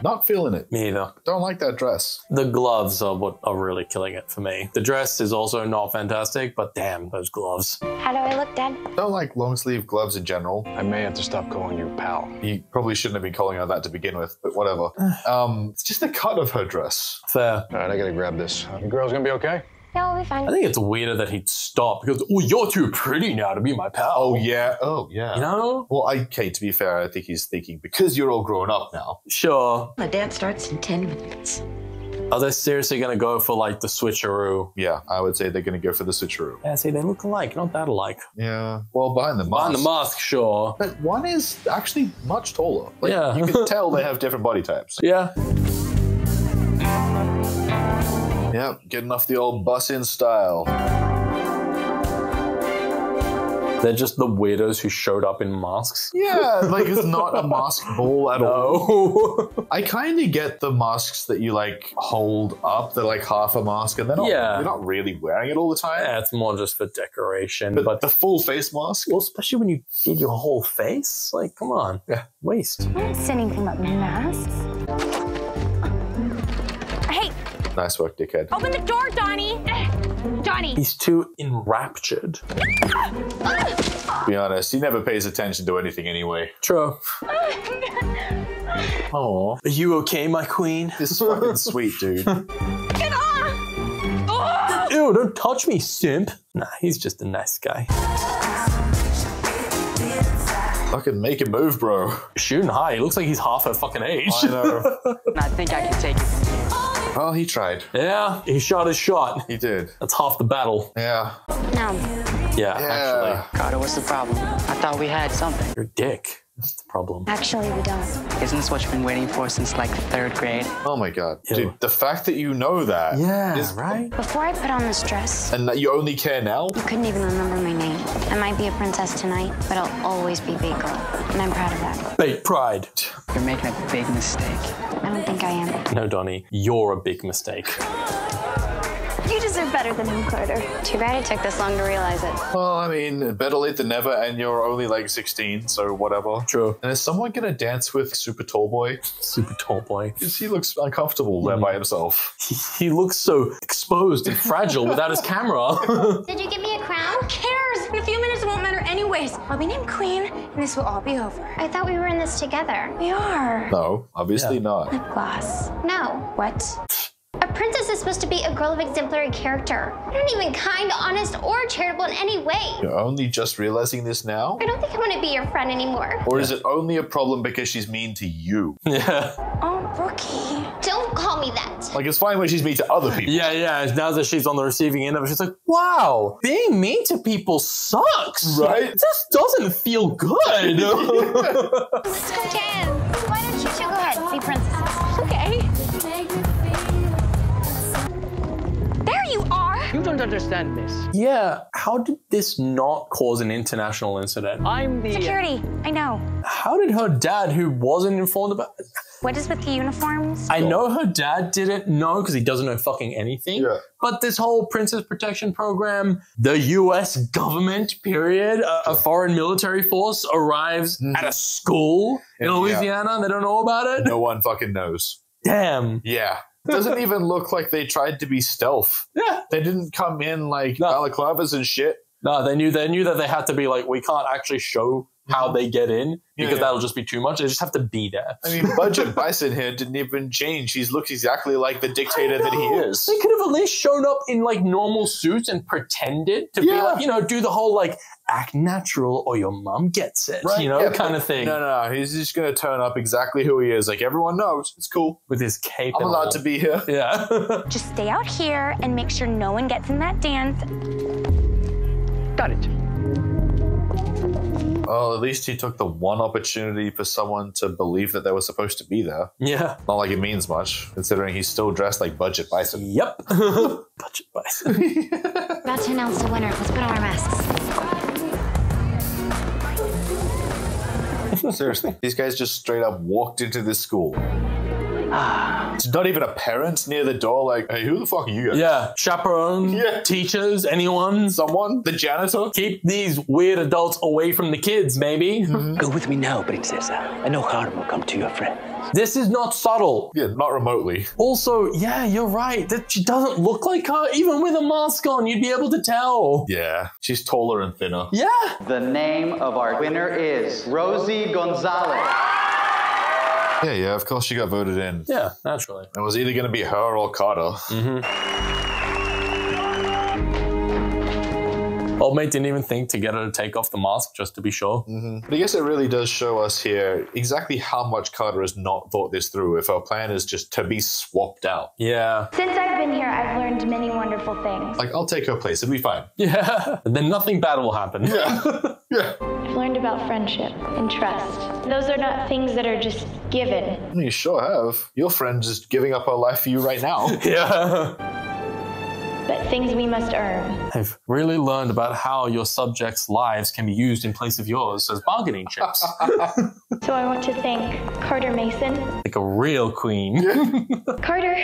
A: Not feeling it.
B: Me either.
A: Don't like that dress.
B: The gloves are what are really killing it for me. The dress is also not fantastic, but damn, those gloves.
H: How do I look, Dad?
A: Don't like long sleeve gloves in general.
F: I may have to stop calling you pal.
A: You probably shouldn't have been calling her that to begin with, but whatever. um, it's just the cut of her dress.
B: Fair.
F: All right, I gotta grab this. The girl's gonna be okay?
H: Yeah, we'll be fine.
B: I think it's weirder that he'd stop because, oh, you're too pretty now to be my pal.
A: Oh yeah. Oh yeah.
B: You know?
A: Well, I, okay. To be fair, I think he's thinking because you're all grown up now.
B: Sure.
M: The dance starts in 10 minutes.
B: Are they seriously going to go for like the switcheroo?
A: Yeah, I would say they're going to go for the switcheroo.
B: Yeah, see, they look alike, not that alike.
A: Yeah. Well, behind the mask.
B: Behind the mask, sure.
A: But one is actually much taller. Like,
B: Yeah.
A: You can tell they have different body types.
B: Yeah.
A: Yep. Getting off the old bus in style.
B: They're just the weirdos who showed up in masks.
A: Yeah, like it's not a mask ball at all. I kind of get the masks that you like hold up. They're like half a mask, and they're not.
B: Yeah.
A: You're not really wearing it all the time.
B: yeah, it's more just for decoration.
A: But,
B: But,
A: the full face mask.
B: well, especially when you did your whole face, like, come on,
A: Yeah.
B: waste.
H: I don't say anything about masks. Hey,
A: Nice work, dickhead.
H: open the door, Donnie. Eh, Donnie.
B: He's too enraptured.
A: Be honest, he never pays attention to anything anyway.
B: True.
A: Oh,
B: Are you okay, my queen?
A: this is fucking sweet, dude.
H: Get off!
B: Ew, don't touch me, simp. Nah, he's just a nice guy.
A: fucking make a move, bro.
B: Shooting high. He looks like he's half her fucking age.
A: I know.
S: I think I can take it.
A: Well, he tried.
B: yeah, he shot his shot.
A: He did.
B: That's half the battle.
A: Yeah.
H: No.
B: Yeah,
A: Yeah.
S: Carter, what's the problem? I thought we had something.
B: Your dick. That's the problem.
H: Actually, we don't.
S: Isn't this what you've been waiting for since like third grade?
A: Oh my god,
B: Ew.
A: dude. The fact that you know that.
B: Yeah,
A: is-
B: right?
H: Before I put on this dress,
A: And that you only care now.
H: you couldn't even remember my name. I might be a princess tonight, but I'll always be Bait Girl. And I'm proud of that.
B: Bait pride.
S: You're making a big mistake.
H: I don't think I am.
B: No, Donnie, you're a big mistake.
H: You deserve better than him, Carter. Too bad it took this long to realize it.
A: Well, I mean, better late than never, and you're only like 16, so whatever.
B: True.
A: And is someone gonna dance with Super Tall Boy?
B: Super tall boy.
A: Because he looks uncomfortable there by himself.
B: He, he looks so exposed and fragile without his camera.
H: Did you give me a crown? Who cares? In a few minutes, it won't matter anyways. I'll be named Queen, and this will all be over. I thought we were in this together. We are.
A: No, obviously
B: Yeah.
A: not.
H: Lip gloss. No. What? A princess is supposed to be a girl of exemplary character. You're not even kind, honest, or charitable in any way.
A: You're only just realizing this now?
H: I don't think I want to be your friend anymore.
A: Or is it only a problem because she's mean to you?
B: yeah.
H: Oh, Brookie. Don't call me that.
A: Like, it's fine when she's mean to other people.
B: Yeah, yeah. Now that she's on the receiving end of it, she's like, wow, being mean to people sucks.
A: Right?
B: This doesn't feel good.
H: Let's go dance. Why don't you two go ahead, be princesses? You
S: don't understand this.
B: yeah, how did this not cause an international incident?
S: I'm the.
H: Security. I know.
B: How did her dad, who wasn't informed about
H: What is with the uniforms?
B: I know her dad didn't know because he doesn't know fucking anything.
A: Yeah.
B: But this whole Princess Protection Program, the US government, period, a, a foreign military force arrives mm-hmm. at a school in
A: Yeah.
B: Louisiana and they don't know about it?
A: No one fucking knows.
B: Damn.
A: Yeah. It doesn't even look like they tried to be stealth.
B: Yeah.
A: They didn't come in like
B: No.
A: balaclavas and shit.
B: No, they knew they knew that they had to be like, we can't actually show how mm-hmm. they get in because
A: yeah.
B: that'll just be too much. They just have to be there.
A: I mean, Budget Bison here didn't even change. He looks exactly like the dictator that he is.
B: They could have at least shown up in like normal suits and pretended to be like, you know, do the whole like act natural or your mom gets it, you know,
A: Yeah,
B: kind of thing.
A: No, no, no. He's just going to turn up exactly who he is. Like, everyone knows. It's cool.
B: With his cape.
A: I'm allowed
B: all.
A: to be here.
B: Yeah.
H: Just stay out here and make sure no one gets in that dance.
S: Got it.
A: Well, at least he took the one opportunity for someone to believe that they were supposed to be there.
B: Yeah.
A: Not like it means much, considering he's still dressed like Budget Bison.
B: Yep. Budget Bison.
P: About to announce the winner. Let's put on our masks.
A: Seriously, these guys just straight up walked into this school. It's not even a parent near the door, like, hey, who the fuck are you guys?
B: Yeah. Chaperone,
A: Yeah.
B: teachers, anyone.
A: Someone? The janitor?
B: Keep these weird adults away from the kids, maybe. Mm-hmm.
E: Go with me now, Princessa, and uh, no harm will come to your friend.
B: This is not subtle.
A: Yeah, not remotely.
B: Also, yeah, you're right. That she doesn't look like her. Even with a mask on, you'd be able to tell.
A: Yeah, she's taller and thinner.
B: Yeah.
O: The name of our winner is Rosie Gonzalez.
A: Yeah, yeah, of course she got voted in.
B: Yeah, naturally.
A: It was either going to be her or Carter. Mm-hmm. Mm-hmm.
B: Old mate didn't even think to get her to take off the mask just to be sure. Mm-hmm.
A: But I guess it really does show us here exactly how much Carter has not thought this through if her plan is just to be swapped out.
B: Yeah.
H: Since I've been here, I've learned many wonderful things.
A: Like, I'll take her place, it'll be fine.
B: Yeah. And then nothing bad will happen.
A: Yeah. yeah.
H: I've learned about friendship and trust. Those are not things that are just given.
A: You sure have. Your friend is giving up her life for you right now.
B: yeah.
H: But things we must earn.
B: I've really learned about how your subjects' lives can be used in place of yours as bargaining chips.
H: So I want to thank Carter Mason.
B: like a real queen.
H: Carter,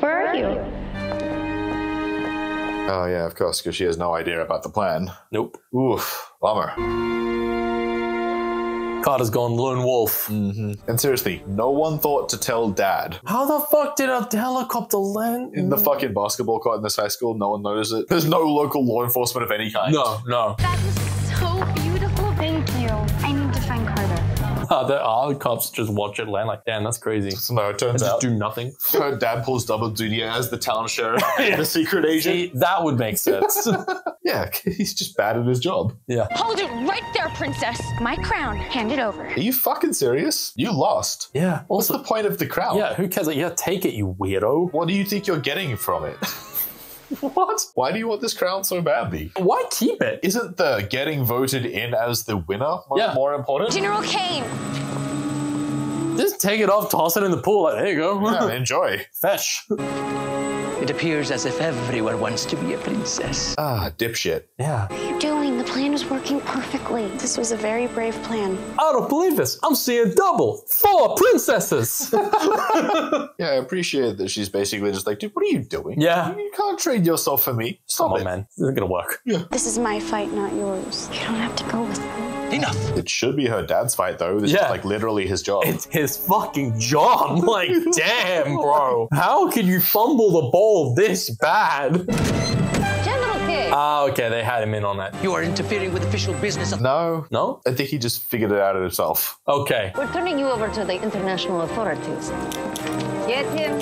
H: where are you?
A: Oh, yeah, of course, because she has no idea about the plan.
B: Nope.
A: Oof, bummer.
B: Carter's gone lone wolf. Mm-hmm.
A: And seriously, no one thought to tell dad.
B: How the fuck did a helicopter land?
A: In the fucking basketball court in this high school, no one noticed it. There's no local law enforcement of any kind.
B: No, no.
P: Carter.
B: The other cops just watch it land like, damn, that's crazy.
A: So no, it turns
B: And just
A: out
B: do nothing.
A: her dad pulls double duty as the town sheriff, the secret agent.
B: See, that would make sense.
A: Yeah, he's just bad at his job.
B: yeah.
R: Hold it right there, princess.
P: My crown. Hand it over.
A: Are you fucking serious? You lost.
B: Yeah.
A: What's
B: Also,
A: the point of the crown?
B: yeah, who cares? Like, yeah, take it, you weirdo.
A: What do you think you're getting from it? what? Why do you want this crown so badly?
B: Why keep it?
A: Isn't the getting voted in as the winner more,
B: Yeah.
A: more important?
R: General Kane.
B: Just take it off, toss it in the pool. Like, there you go.
A: Yeah, enjoy.
B: Fish.
E: It appears as if everyone wants to be a princess.
A: Ah, dipshit.
B: Yeah.
P: What are you doing? The plan was working perfectly.
T: This was a very brave plan.
B: I don't believe this. I'm seeing double. Four princesses.
A: Yeah, I appreciate that she's basically just like, dude, what are you doing?
B: Yeah.
A: You can't trade yourself for me. Stop
B: Come on,
A: it.
B: man. This isn't gonna work. Yeah.
T: This is my fight, not yours.
P: You don't have to go with me.
E: Enough.
A: It should be her dad's fight, though. This
B: Yeah.
A: is like literally his job.
B: It's his fucking job. Like, damn, bro. How can you fumble the ball this bad?
L: General Kane.
B: Ah, okay, they had him in on that.
E: You are interfering with official business
A: no,
B: No?
A: I think he just figured it out of himself.
B: Okay.
L: We're turning you over to the international authorities. Get him.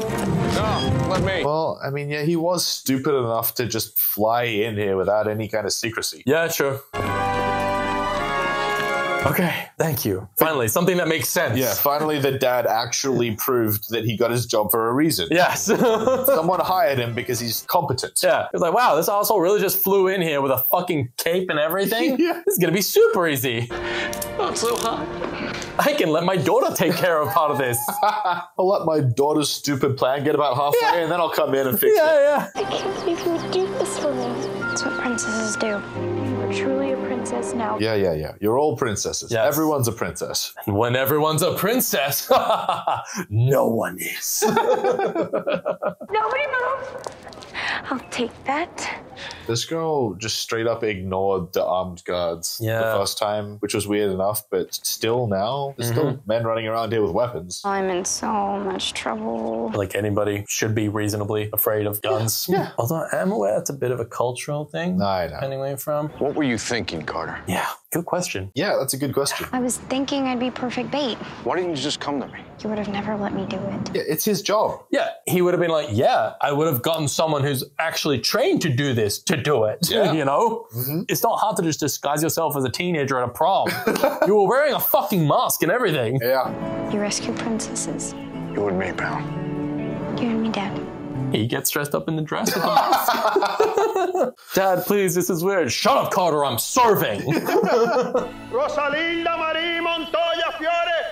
K: No, let me.
A: Well, I mean, yeah, he was stupid enough to just fly in here without any kind of secrecy.
B: Yeah, sure. Okay, thank you. Finally, something that makes sense.
A: Yeah, finally, the dad actually proved that he got his job for a reason.
B: Yes.
A: Someone hired him because he's competent. Yeah.
B: It's like, wow, this asshole really just flew in here with a fucking cape and everything.
A: Yeah.
B: This is gonna be super easy.
E: Not so hot.
B: I can let my daughter take care of part of this.
A: I'll let my daughter's stupid plan get about halfway,
B: Yeah.
A: and then I'll come in and fix it.
B: yeah, yeah.
H: I can't believe you would do this for me.
P: That's what princesses do.
H: You're truly a princess now.
A: Yeah, yeah, yeah. You're all princesses.
B: Yes.
A: Everyone's a princess.
B: And when everyone's a princess, no one is.
H: Nobody move. I'll take that.
A: This girl just straight up ignored the armed guards
B: Yeah.
A: the first time, which was weird enough, but still now, there's still mm-hmm. men running around here with weapons.
P: I'm in so much trouble.
B: like anybody should be reasonably afraid of guns.
A: Yeah.
B: Although I'm aware it's a bit of a cultural thing,
A: I know.
B: depending where you're from.
K: What were you thinking, Carter?
B: Yeah, good question.
A: Yeah, that's a good question.
P: I was thinking I'd be perfect bait.
K: Why didn't you just come to me?
P: You would have never let me do it.
A: Yeah, it's his job.
B: Yeah, he would have been like, yeah, I would have gotten someone who's actually trained to do this to do it.
A: Yeah.
B: you know? Mm-hmm. It's not hard to just disguise yourself as a teenager at a prom. you were wearing a fucking mask and everything.
A: Yeah.
P: You rescue princesses.
K: You and me, pal.
P: You and me, Dad.
B: He gets dressed up in the dress with the mask. Dad, please, this is weird. Shut up, Carter, I'm serving.
G: Rosalinda Marie Montoya Fiore.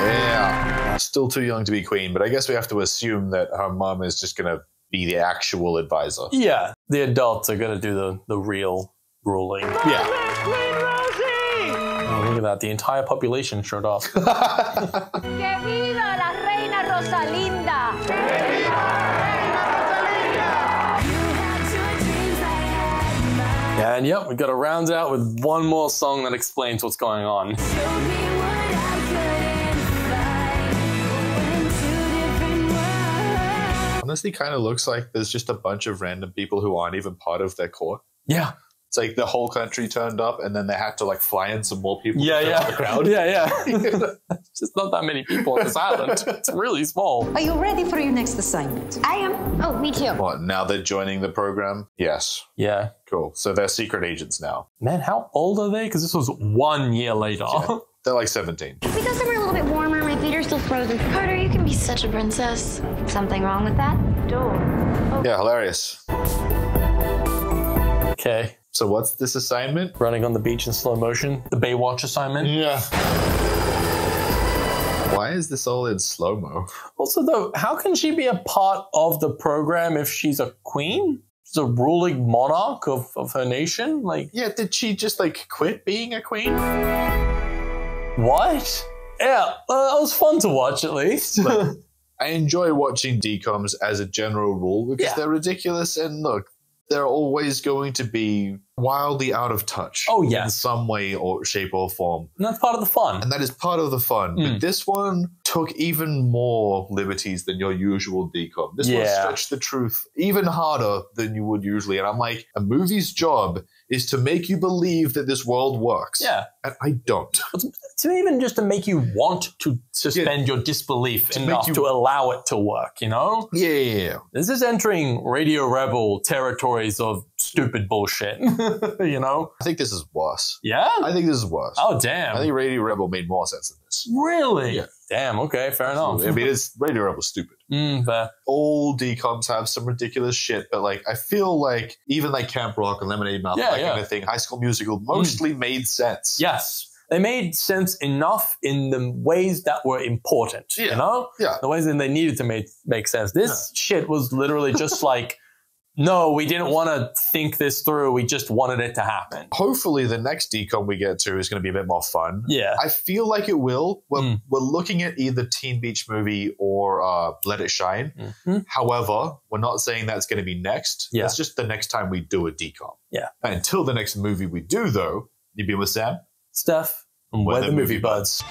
A: Yeah. Still too young to be queen, but I guess we have to assume that her mom is just going to be the actual advisor.
B: yeah, the adults are going to do the, the real ruling.
A: Yeah.
B: Look at that. The entire population showed up.
U: ¡Que viva la reina Rosalinda!
B: and yep, we've got to round it out with one more song that explains what's going on.
A: Honestly, kind of looks like there's just a bunch of random people who aren't even part of their court.
B: Yeah.
A: It's like the whole country turned up, and then they had to like fly in some more people.
B: Yeah,
A: to
B: yeah.
A: The crowd.
B: Yeah, yeah. It's just not that many people on this island. It's really small.
V: Are you ready for your next assignment?
H: I am. Oh, me too.
A: What? Now they're joining the program. Yes.
B: Yeah.
A: Cool. So they're secret agents now.
B: Man, how old are they? Because this was one year later.
A: They're like 17.
H: If we go somewhere a little bit warmer, my feet are still frozen.
R: Carter, you can be such a princess.
H: Something wrong with that? door oh.
A: Yeah, hilarious.
B: Okay.
A: So what's this assignment?
B: Running on the beach in slow motion. The Baywatch assignment.
A: Yeah. Why is this all in slow mo?
B: Also, though, how can she be a part of the program if she's a queen? She's a ruling monarch of, of her nation? Like,
A: Yeah, did she just like quit being a queen?
B: what? Yeah, uh, it was fun to watch at least.
A: I enjoy watching DCOMs as a general rule because
B: Yeah.
A: they're ridiculous and look, they're always going to be wildly out of touch.
B: Oh,
A: yeah,
B: In
A: some way or shape or form.
B: and that's part of the fun.
A: And that is part of the fun.
B: Mm.
A: But this one took even more liberties than your usual DCOM. This one stretched the truth even harder than you would usually. And I'm like, a movie's job is to make you believe that this world works.
B: Yeah.
A: And I don't.
B: to even just to make you want to suspend your disbelief
A: To
B: enough
A: you-
B: to allow it to work, you know?
A: Yeah, yeah, yeah.
B: This is entering Radio Rebel territories of stupid bullshit, you know?
A: I think this is worse.
B: Yeah?
A: I think this is worse.
B: Oh, damn.
A: I think Radio Rebel made more sense than this.
B: really?
A: Yeah.
B: Damn, okay, fair enough.
A: I mean, it's Radio Rebel stupid.
B: Mm, fair.
A: All DCOMs have some ridiculous shit, but like I feel like even like Camp Rock and Lemonade Mouth,
B: Yeah,
A: that
B: yeah. Mm.
A: kind of thing, High School Musical mostly made sense.
B: Yes. They made sense enough in the ways that were important,
A: yeah.
B: you know?
A: Yeah.
B: The ways that they needed to make, make sense. This shit was literally just like, no, we didn't want to think this through. We just wanted it to happen.
A: Hopefully, the next DCOM we get to is going to be a bit more fun.
B: Yeah.
A: I feel like it will. We're,
B: Mm.
A: we're looking at either Teen Beach Movie or uh, Let It Shine.
B: Mhm.
A: However, we're not saying that's going to be next.
B: Yeah.
A: That's just the next time we do a DCOM.
B: Yeah.
A: Until the next movie we do, though, you've been with Sam.
B: Steph, and we're,
A: We're
B: the,
A: the
B: movie
A: Movie
B: Budz.